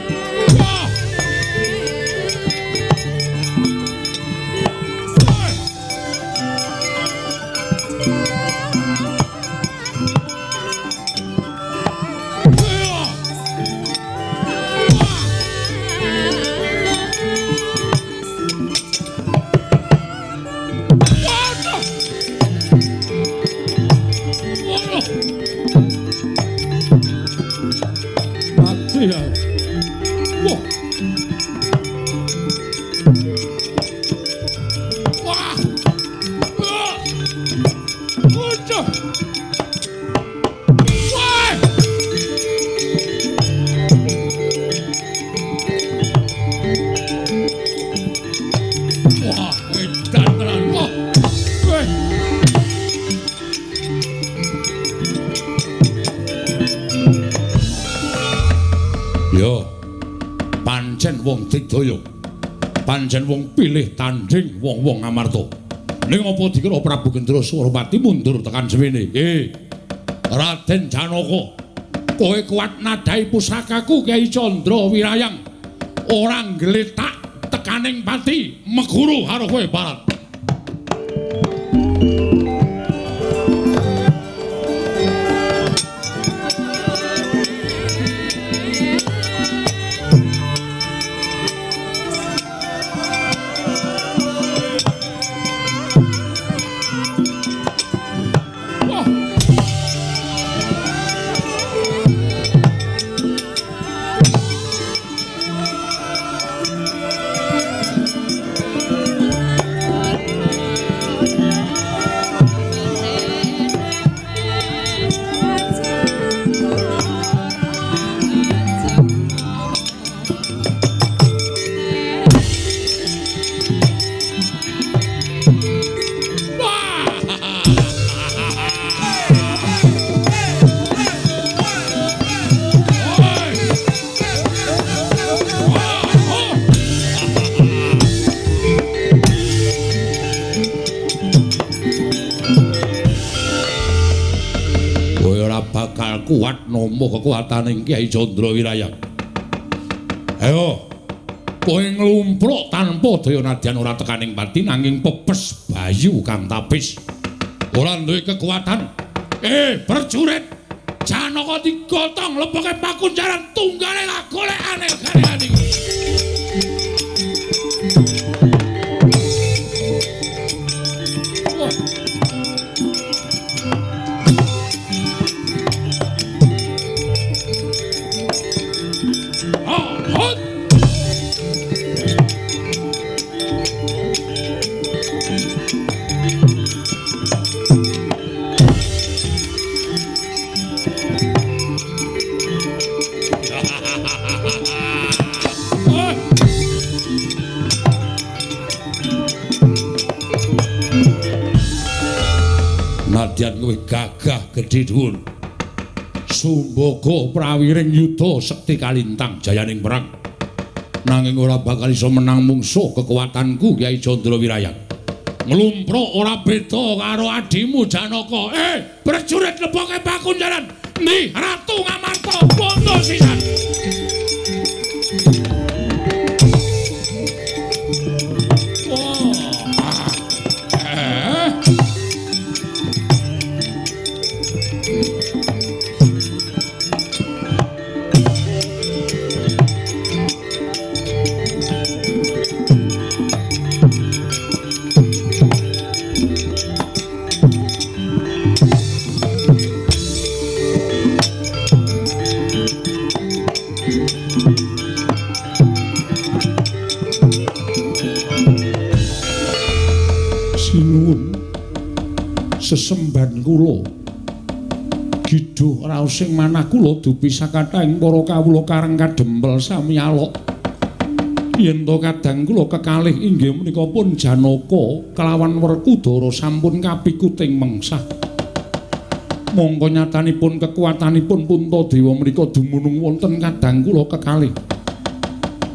Pancen wong pilih tanding wong-wong amarta. Ning apa dikira Prabu Gendra Suropati mundur tekan semene? Eh. Raden Janaka. Kowe kuat nadai pusakaku Kyai Candra Wirayang. Ora nggletak tekaning pati meguru karo kowe barat. Kuat nampa kekuataning Kyai Candra Wirayang. Ayo. Kowe nglumpruk tanpa daya nadyan ora tekaning pati nanging pepes bayu kang tapis. Ora duwe kekuatan. Eh, prajurit. Janaka digotong leboke pakunjaran tunggale lah golekane gedhe dhuwur. Sumbaga prawiring yuda sekti kalintang jayaning perang. Nanging ora bakal iso menang mungsuh kekuatanku Kyai Candra Wirayang. Nglumpruk ora beda karo adimu Janaka. Eh, prajurit leboke pakunjaran. Ndi Ratu Ngamarta bondo sisan. Sesemban kula. Giduh raosing manah kula dupi sakataing para kawula kareng kadempel sami alok. Yen to kadang kula kekalih inggih menika pun Janaka kelawan Werkudara sampun kapikuting mengsah. Mongko nyatanipun kekuatanipun Puntadewa menika dumunung wonten kadang kula kekalih.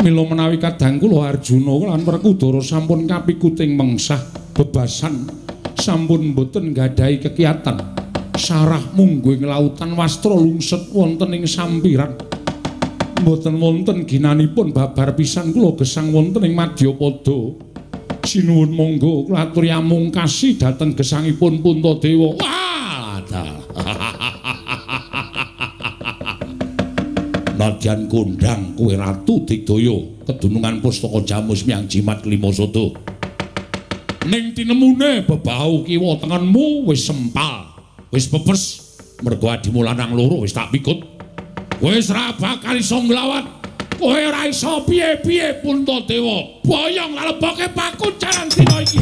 Mila menawi kadang kula Arjuna lan Werkudara sampun kapikuting mengsah bebasan sampun boten gadhahi kekiatan sarah mungguing lautan wastra lungset wonten ing sampiran. Boten wonten ginanipun babar pisan kula gesang wonten ing Madyapada. Sinuwun monggo kula aturi amungkasi dhateng gesangipun Puntadewa wah Nadyan kondang kowe ratu Digdaya kedunungan pustaka Jamus Miang Jimat Lima Soto ning tinemune bebau kiwa tengenmu wis sempal wis pepes mergo adimu lanang loro wis tak pikut. Wis ra bakal iso nglawat kowe ora iso piye-piye Puntadewa boyong laleboke pakunjaran dina iki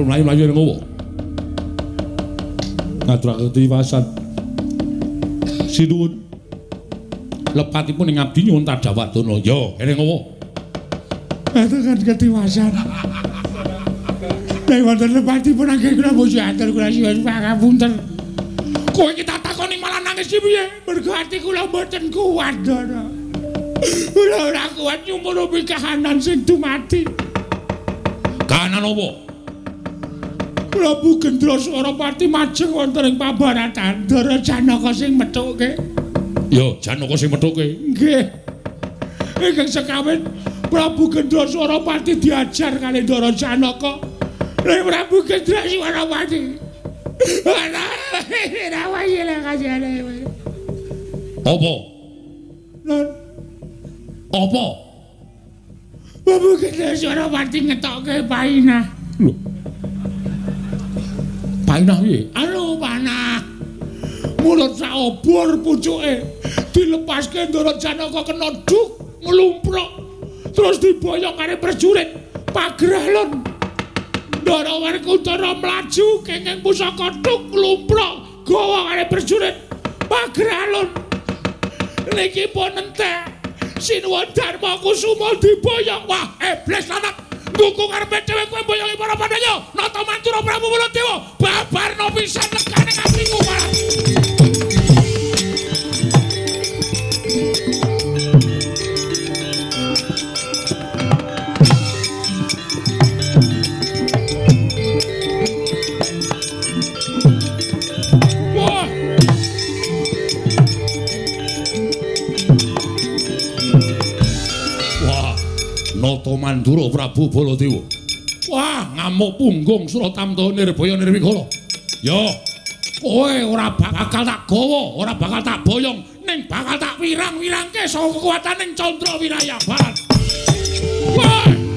Petro mlayu-mlayu ning ngowo. Ngaturake tiwasan. Sinuwun. Lepatipun ing abdi nyuwun tadhawadana. Yo, ning ngowo. Atengan ketiwasan. Nek wonten lepatipun anggen kula bojo atur kula siwun pangapunten. Kowe iki tak takoni malah nangis piye? Mergo ati kula mboten kuat, Dara. Kula ora kuat nyumurupi kahanan sing dumati. Kahanan apa? Prabu Gendra Swaropati majeng wonten ing pabaratan Dara Janaka sing methuke. Yo, Janaka sing methuke. Nggih. Ingkang sekawin Prabu Gendra Swaropati diajar kali Dara Janaka. Nek Prabu lah kajane. Apa? Lan Apa? Prabu Gendra Swaropati ngetokke painah. Lho. Painah piye? Anu panah. Mulut saobor pucuke dilepaske Ndara Janaka kena duk nglumpruk terus diboyong kare prajurit pagrah lon. Ndara Werkudara mlaju kenging pusaka tuk lumprok gawa kare prajurit pagralun. Niki pun entek sinuwun Dharma Kusuma diboyong. Wah, iblis lanang ngguku karepe dhewe kowe boyongi para pandhawa. Nata mantura Prabu Baladewa babarno pisan nekane kapriku malah. Nata Mandura Prabu Baladewa. Wah, ngamuk punggung Suratamta Nirbaya Nirwikala. Ya, kowe ora bakal tak gawa, ora bakal tak boyong, ning bakal tak wirang-wirangke saka kekuataning Candra Wirayaban. Wah!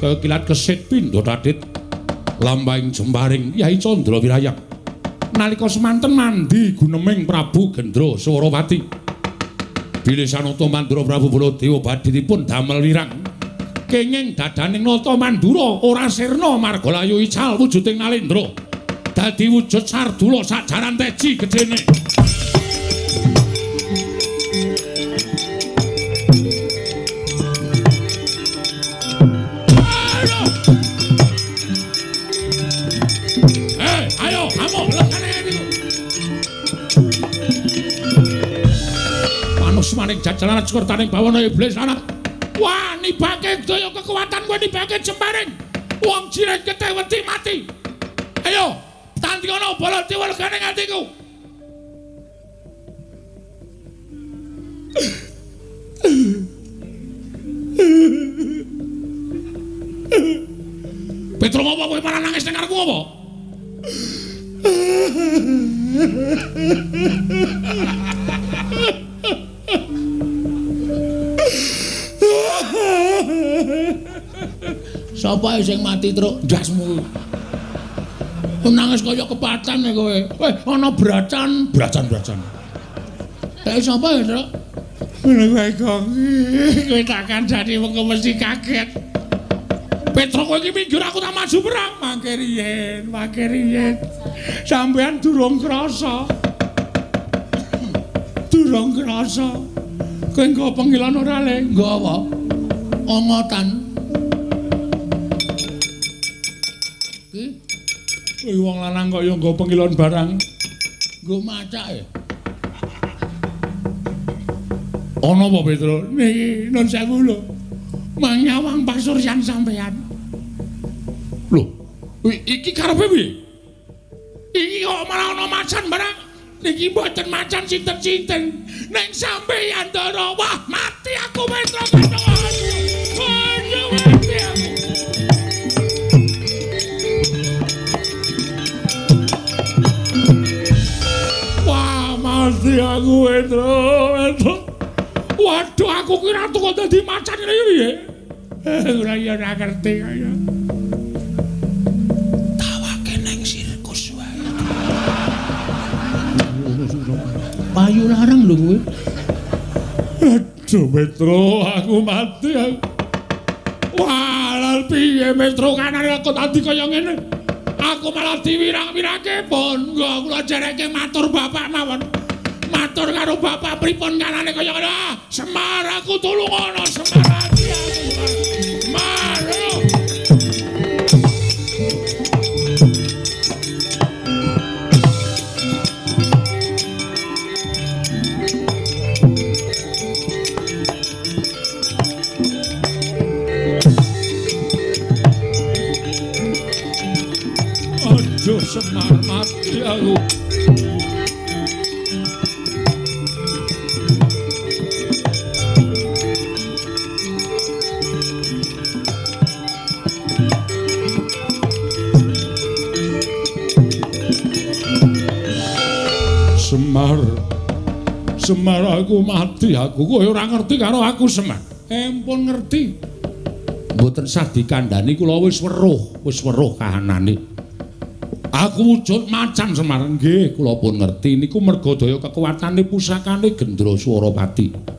Kebat kaya kilat kesit pindha tadit. Lambahing jembaring Yai Candra Wirayang. Nalika semanten mandi guneming Prabu Gendra Swarawati. Bilih Sanata Mandura Prabu Baladewa badhe dipun damel wirang. Kenging dadaning Nata Mandura ora sirna margalayu ical wujuding Nalendra. Dadi wujud sardula sajaran teji gedene. Maning jajalan sekurtaning bawana iblis anak. Wah, nibake daya kekuatan kowe nibake jembaring. Wong jiren keteh wedi mati. Ayo, tandingono Baladewa lekane ngatiku. Petro apa kowe malah nangis ning karepku apa? Sapa sing mati truk ndasmu? Nangis kaya kepatan nek kowe. Weh, ana bracan, bracan-bracan. Kae sapa ya, Truk? Lha kowe kok kowe tak kancani wong mesti kaget. Petro kowe iki minggir aku tak maju perang. Mangke riyen, mangke riyen. Sampeyan durung krasa. Durung krasa. Kowe nggo pengilan ora le? Nggo apa? Ongotan. Kowe wong lanang kok ya nggo pengilan barang. nggo macak ya. Ana apa Petro? Niki nun sewu lho. Manyawang pasuryan sampeyan. Lho, i- iki karepe piye? Iki kok malah ana macan barang. Niki mboten macan sinten-sinten. Ning sampeyan Ndara, wah mati aku Petro Kandha. Mati aku Petro, Petro. Waduh, aku kira tuh kok dadi macan ngene iki piye? Ora ya ora ngerti kaya. Tawake nang sirkus wae. Payu larang lho kowe. Aduh, Metro, aku mati aku. Wah, piye Metro kanane aku tadi kaya ngene. Aku malah diwirang-wirake pun. Nggo aku lho jareke matur bapak mawon. Matur karo bapak pripun kanane kaya. Ah, Semar aku tulung ana Semar ati aku. Semar. Aduh, Semar mati aku. Semar aku mati aku. Kowe ora ngerti karo aku, Semar. Empun ngerti. Mboten sah dikandhani kula wis weruh, wis weruh kahanane. Aku wujud macan Semar. Nggih, kula pun ngerti niku merga daya kekuatane pusakane Gendra Swaropati.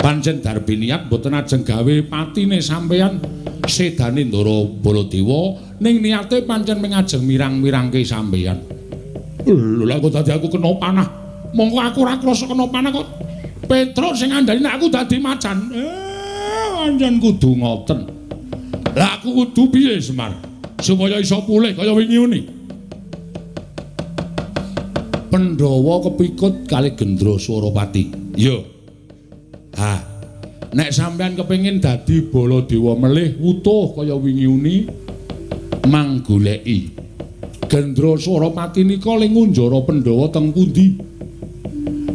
Pancen darbi niat mboten ajeng gawe patine sampeyan sedane Ndara Baladewa ning niate pancen mengajeng mirang-mirangke sampeyan. Lha kok dadi aku kena panah. Mongko aku ora krasa kena panah kok. Petruk sing ngandani nek aku dadi macan. Eh, pancen kudu ngoten. Lah aku kudu piye, Semar? Supaya iso pulih kaya wingi ngene. Pandhawa kepikut kali Gendra Swaropati. Yo. Ha. Nek sampean kepengin dadi Baladewa melih utuh kaya wingi uni mang goleki. Gendra Suropati nika ling ngunjara Pandhawa teng pundi?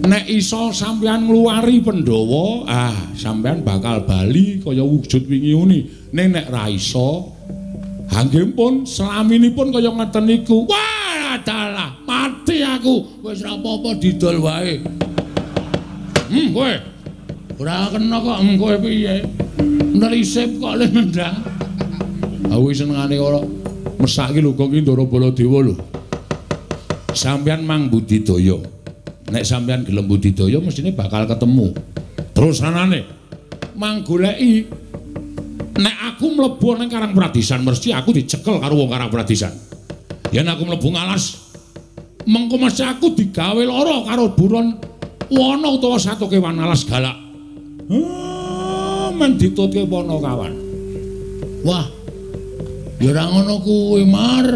Nek iso sampean ngluwari Pandhawa, ah sampean bakal bali kaya wujud wingi uni. Ning nek ra iso, hanggih pun selaminipun kaya ngeten niku. Wah, adalah mati aku. Wis ra apa-apa didol wae. Hmm, kowe. Ora kena kok engko piye? Nelisip kok le nendang. Aku senengane ora mesake lho kok iki Ndara Baladewa lho. Sampeyan mang budidaya. Nek sampeyan gelem budidaya mestine bakal ketemu. Terus anane mang goleki nek aku mlebu ning Karang Pradisan mesti aku dicekel karo wong Karang Pradisan. Yen aku mlebu ngalas mengko mesti aku digawe lara karo buron wana utawa satu kewan alas galak. Oh, men ditutke pono kawan. Wah. Ya ora ngono kuwi, Mar.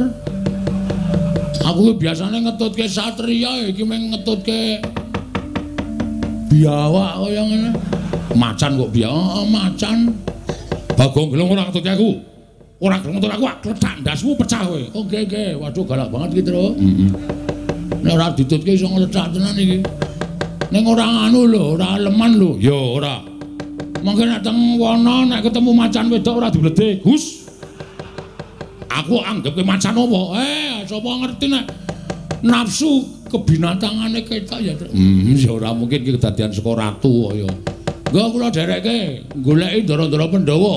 Aku ki biasane ngetutke satriya iki meng ngetutke biawak kaya ngene. Macan kok biawak, oh, macan. Bagong gelung ora ngetutke aku. Ora gelung ngetut aku, kletak ndasmu pecah kowe. Oh, nggih, nggih. Waduh, galak banget iki, Tru. Heeh. Nek ora ditutke iso ngletak tenan iki. Ning ora anu lho, ora leman lho. Ya ora. Mangke nek teng wana nek ketemu macan wedok ora dibledhe. Gus. Aku anggap ke macan apa? Eh, sapa ngerti nek nafsu kebinatangane ketok ya. Hmm, ya ora mungkin ki kedadian saka ratu kaya. Engko kula derekke goleki ndara-ndara Pandhawa.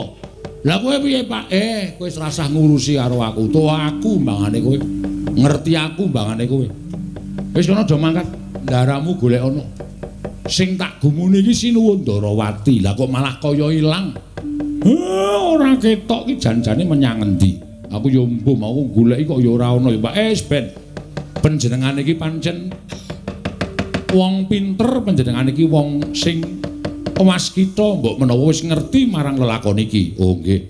Lah kowe piye, Pak? Eh, kowe rasah ngurusi karo aku. Tuwa aku mbangane kowe. Ngerti aku mbangane kowe. Wis kono do mangkat. Ndaramu golek ana. sing tak gumuni iki sinuwun Ndarawati. Lah kok malah kaya ilang. ora ketok iki janjane menyang endi? Aku yo mbuh mau goleki kok ya ora ana Pak. Eh, ben. Panjenengan iki pancen wong pinter, panjenengan iki wong sing waskita, mbok menawa wis ngerti marang lelakon iki. Oh, nggih.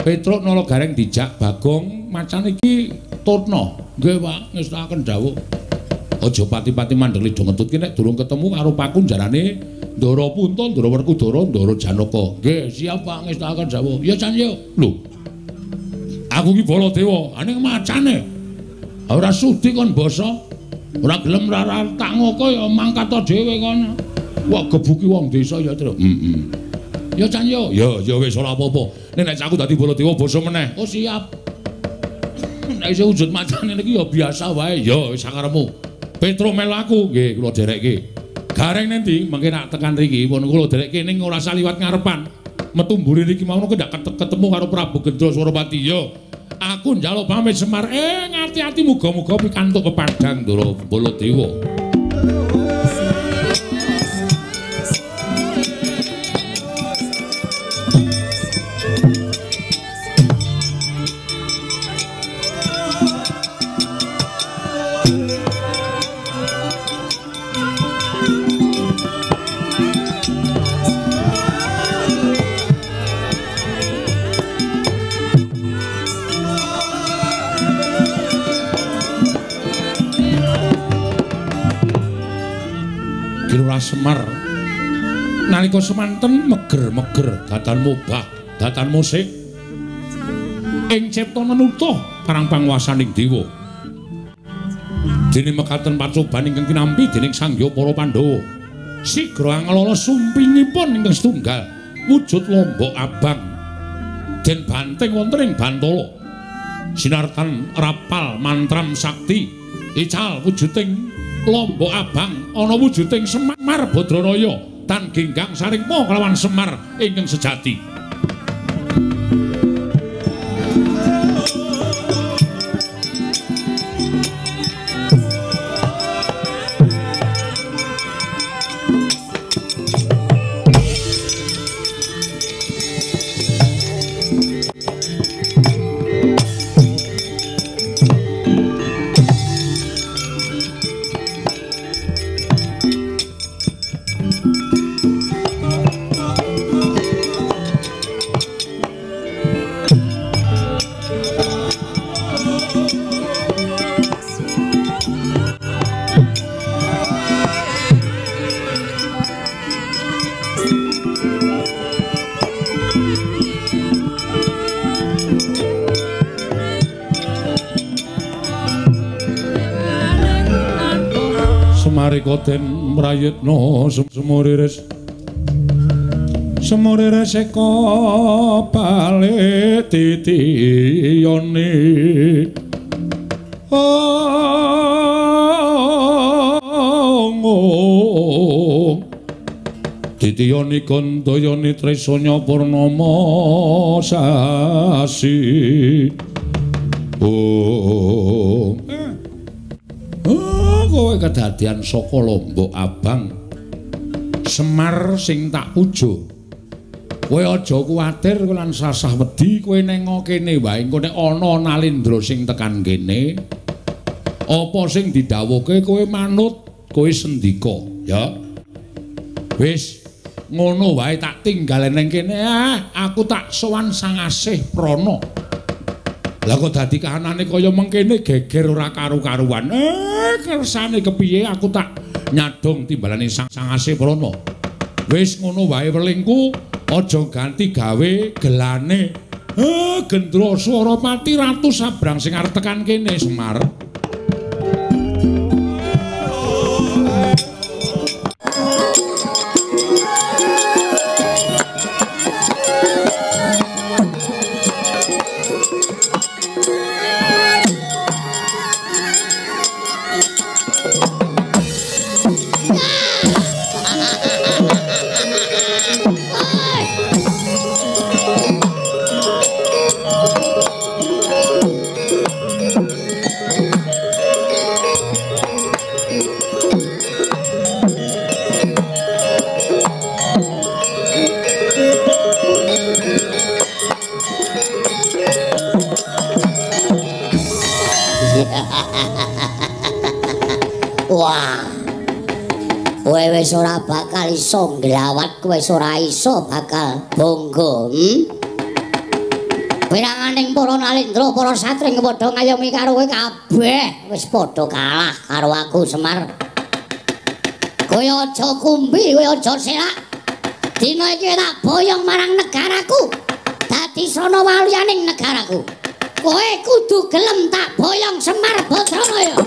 Petruk nala gareng dijak Bagong macan iki tutno. Nggih, Pak, ngestaken dawuh. aja pati-pati mandeg lido ngetutke nek durung ketemu karo pakun jarane Ndara Punta, Ndara Werkudara, Ndara Janaka. Nggih, siap Pak ngestakaken dawuh. Ya yo. Lho. Aku ki Baladewa, aning macane. Ora sudi kon basa. Ora gelem rara tak ngoko ya mangkat dhewe kon. Wah gebuki wong desa ya, Tru. Heeh. Ya Can yo. Ya, ya wis ora apa-apa. Nek nek aku dadi Baladewa basa meneh. Oh siap. Nek iso wujud macane niki ya biasa wae. Ya wis sakarepmu. Petro melu aku nggih kula derekke. Gareng nanti mengke nak tekan riki pun kula derekke ning ora saliwat ngarepan. Metu mburi riki mau ndak ketemu karo Prabu Gendra Suropati. Yo. Aku njaluk pamit Semar. Eh ngati-ati muga-muga pikantuk kepadang Ndara Baladewa. Semanten meger-meger datan mubah datan musik. Ing cipta menutuh parang panguwasaning dewa. Dene mekaten pacoban ingkang kinampi dening sangya para Pandhawa. Sigra anglala sumpingipun ingkang setunggal wujud lombok abang. Den banteng wonten ing Bantala. Sinartan rapal mantram sakti ical wujuding lombok abang ana wujuding Semar Badranaya tan genggang saring mo kelawan Semar ingkang sejati den mrayetna semuriris semuriris eko bali titiyoni ong titiyoni kandayani tresanya purnama sasi oh kowe kedadian saka lombok abang. Semar sing tak pujo kowe aja kuwatir lan sasah wedi kowe neng kene wae. Engko nek ana nalindra sing tekan kene apa sing didhawuhke? Kowe manut kowe sendika ya. Wis ngono wae tak tinggal neng kene. Ah aku tak sowan sang asih prana Lah kok dadi kahanane kaya mengkene geger ora karu-karuan. Eh, kersane kepiye aku tak nyadong timbalane sang sangase prana. Wis ngono wae welingku, aja ganti gawe gelane. Eh, gendro swara mati ratu sabrang sing arep tekan kene Semar. Wis ora bakal iso nglawat kowe ora iso bakal bonggo hm Piranganing para nalindra para satring padha ngayomi karo kowe kabeh. Wis padha kalah karo aku Semar. Kowe aja kumbi kowe aja selak. Dina iki tak boyong marang negaraku. Dadi sono waliyaning negaraku. Kowe kudu gelem tak boyong Semar Badranaya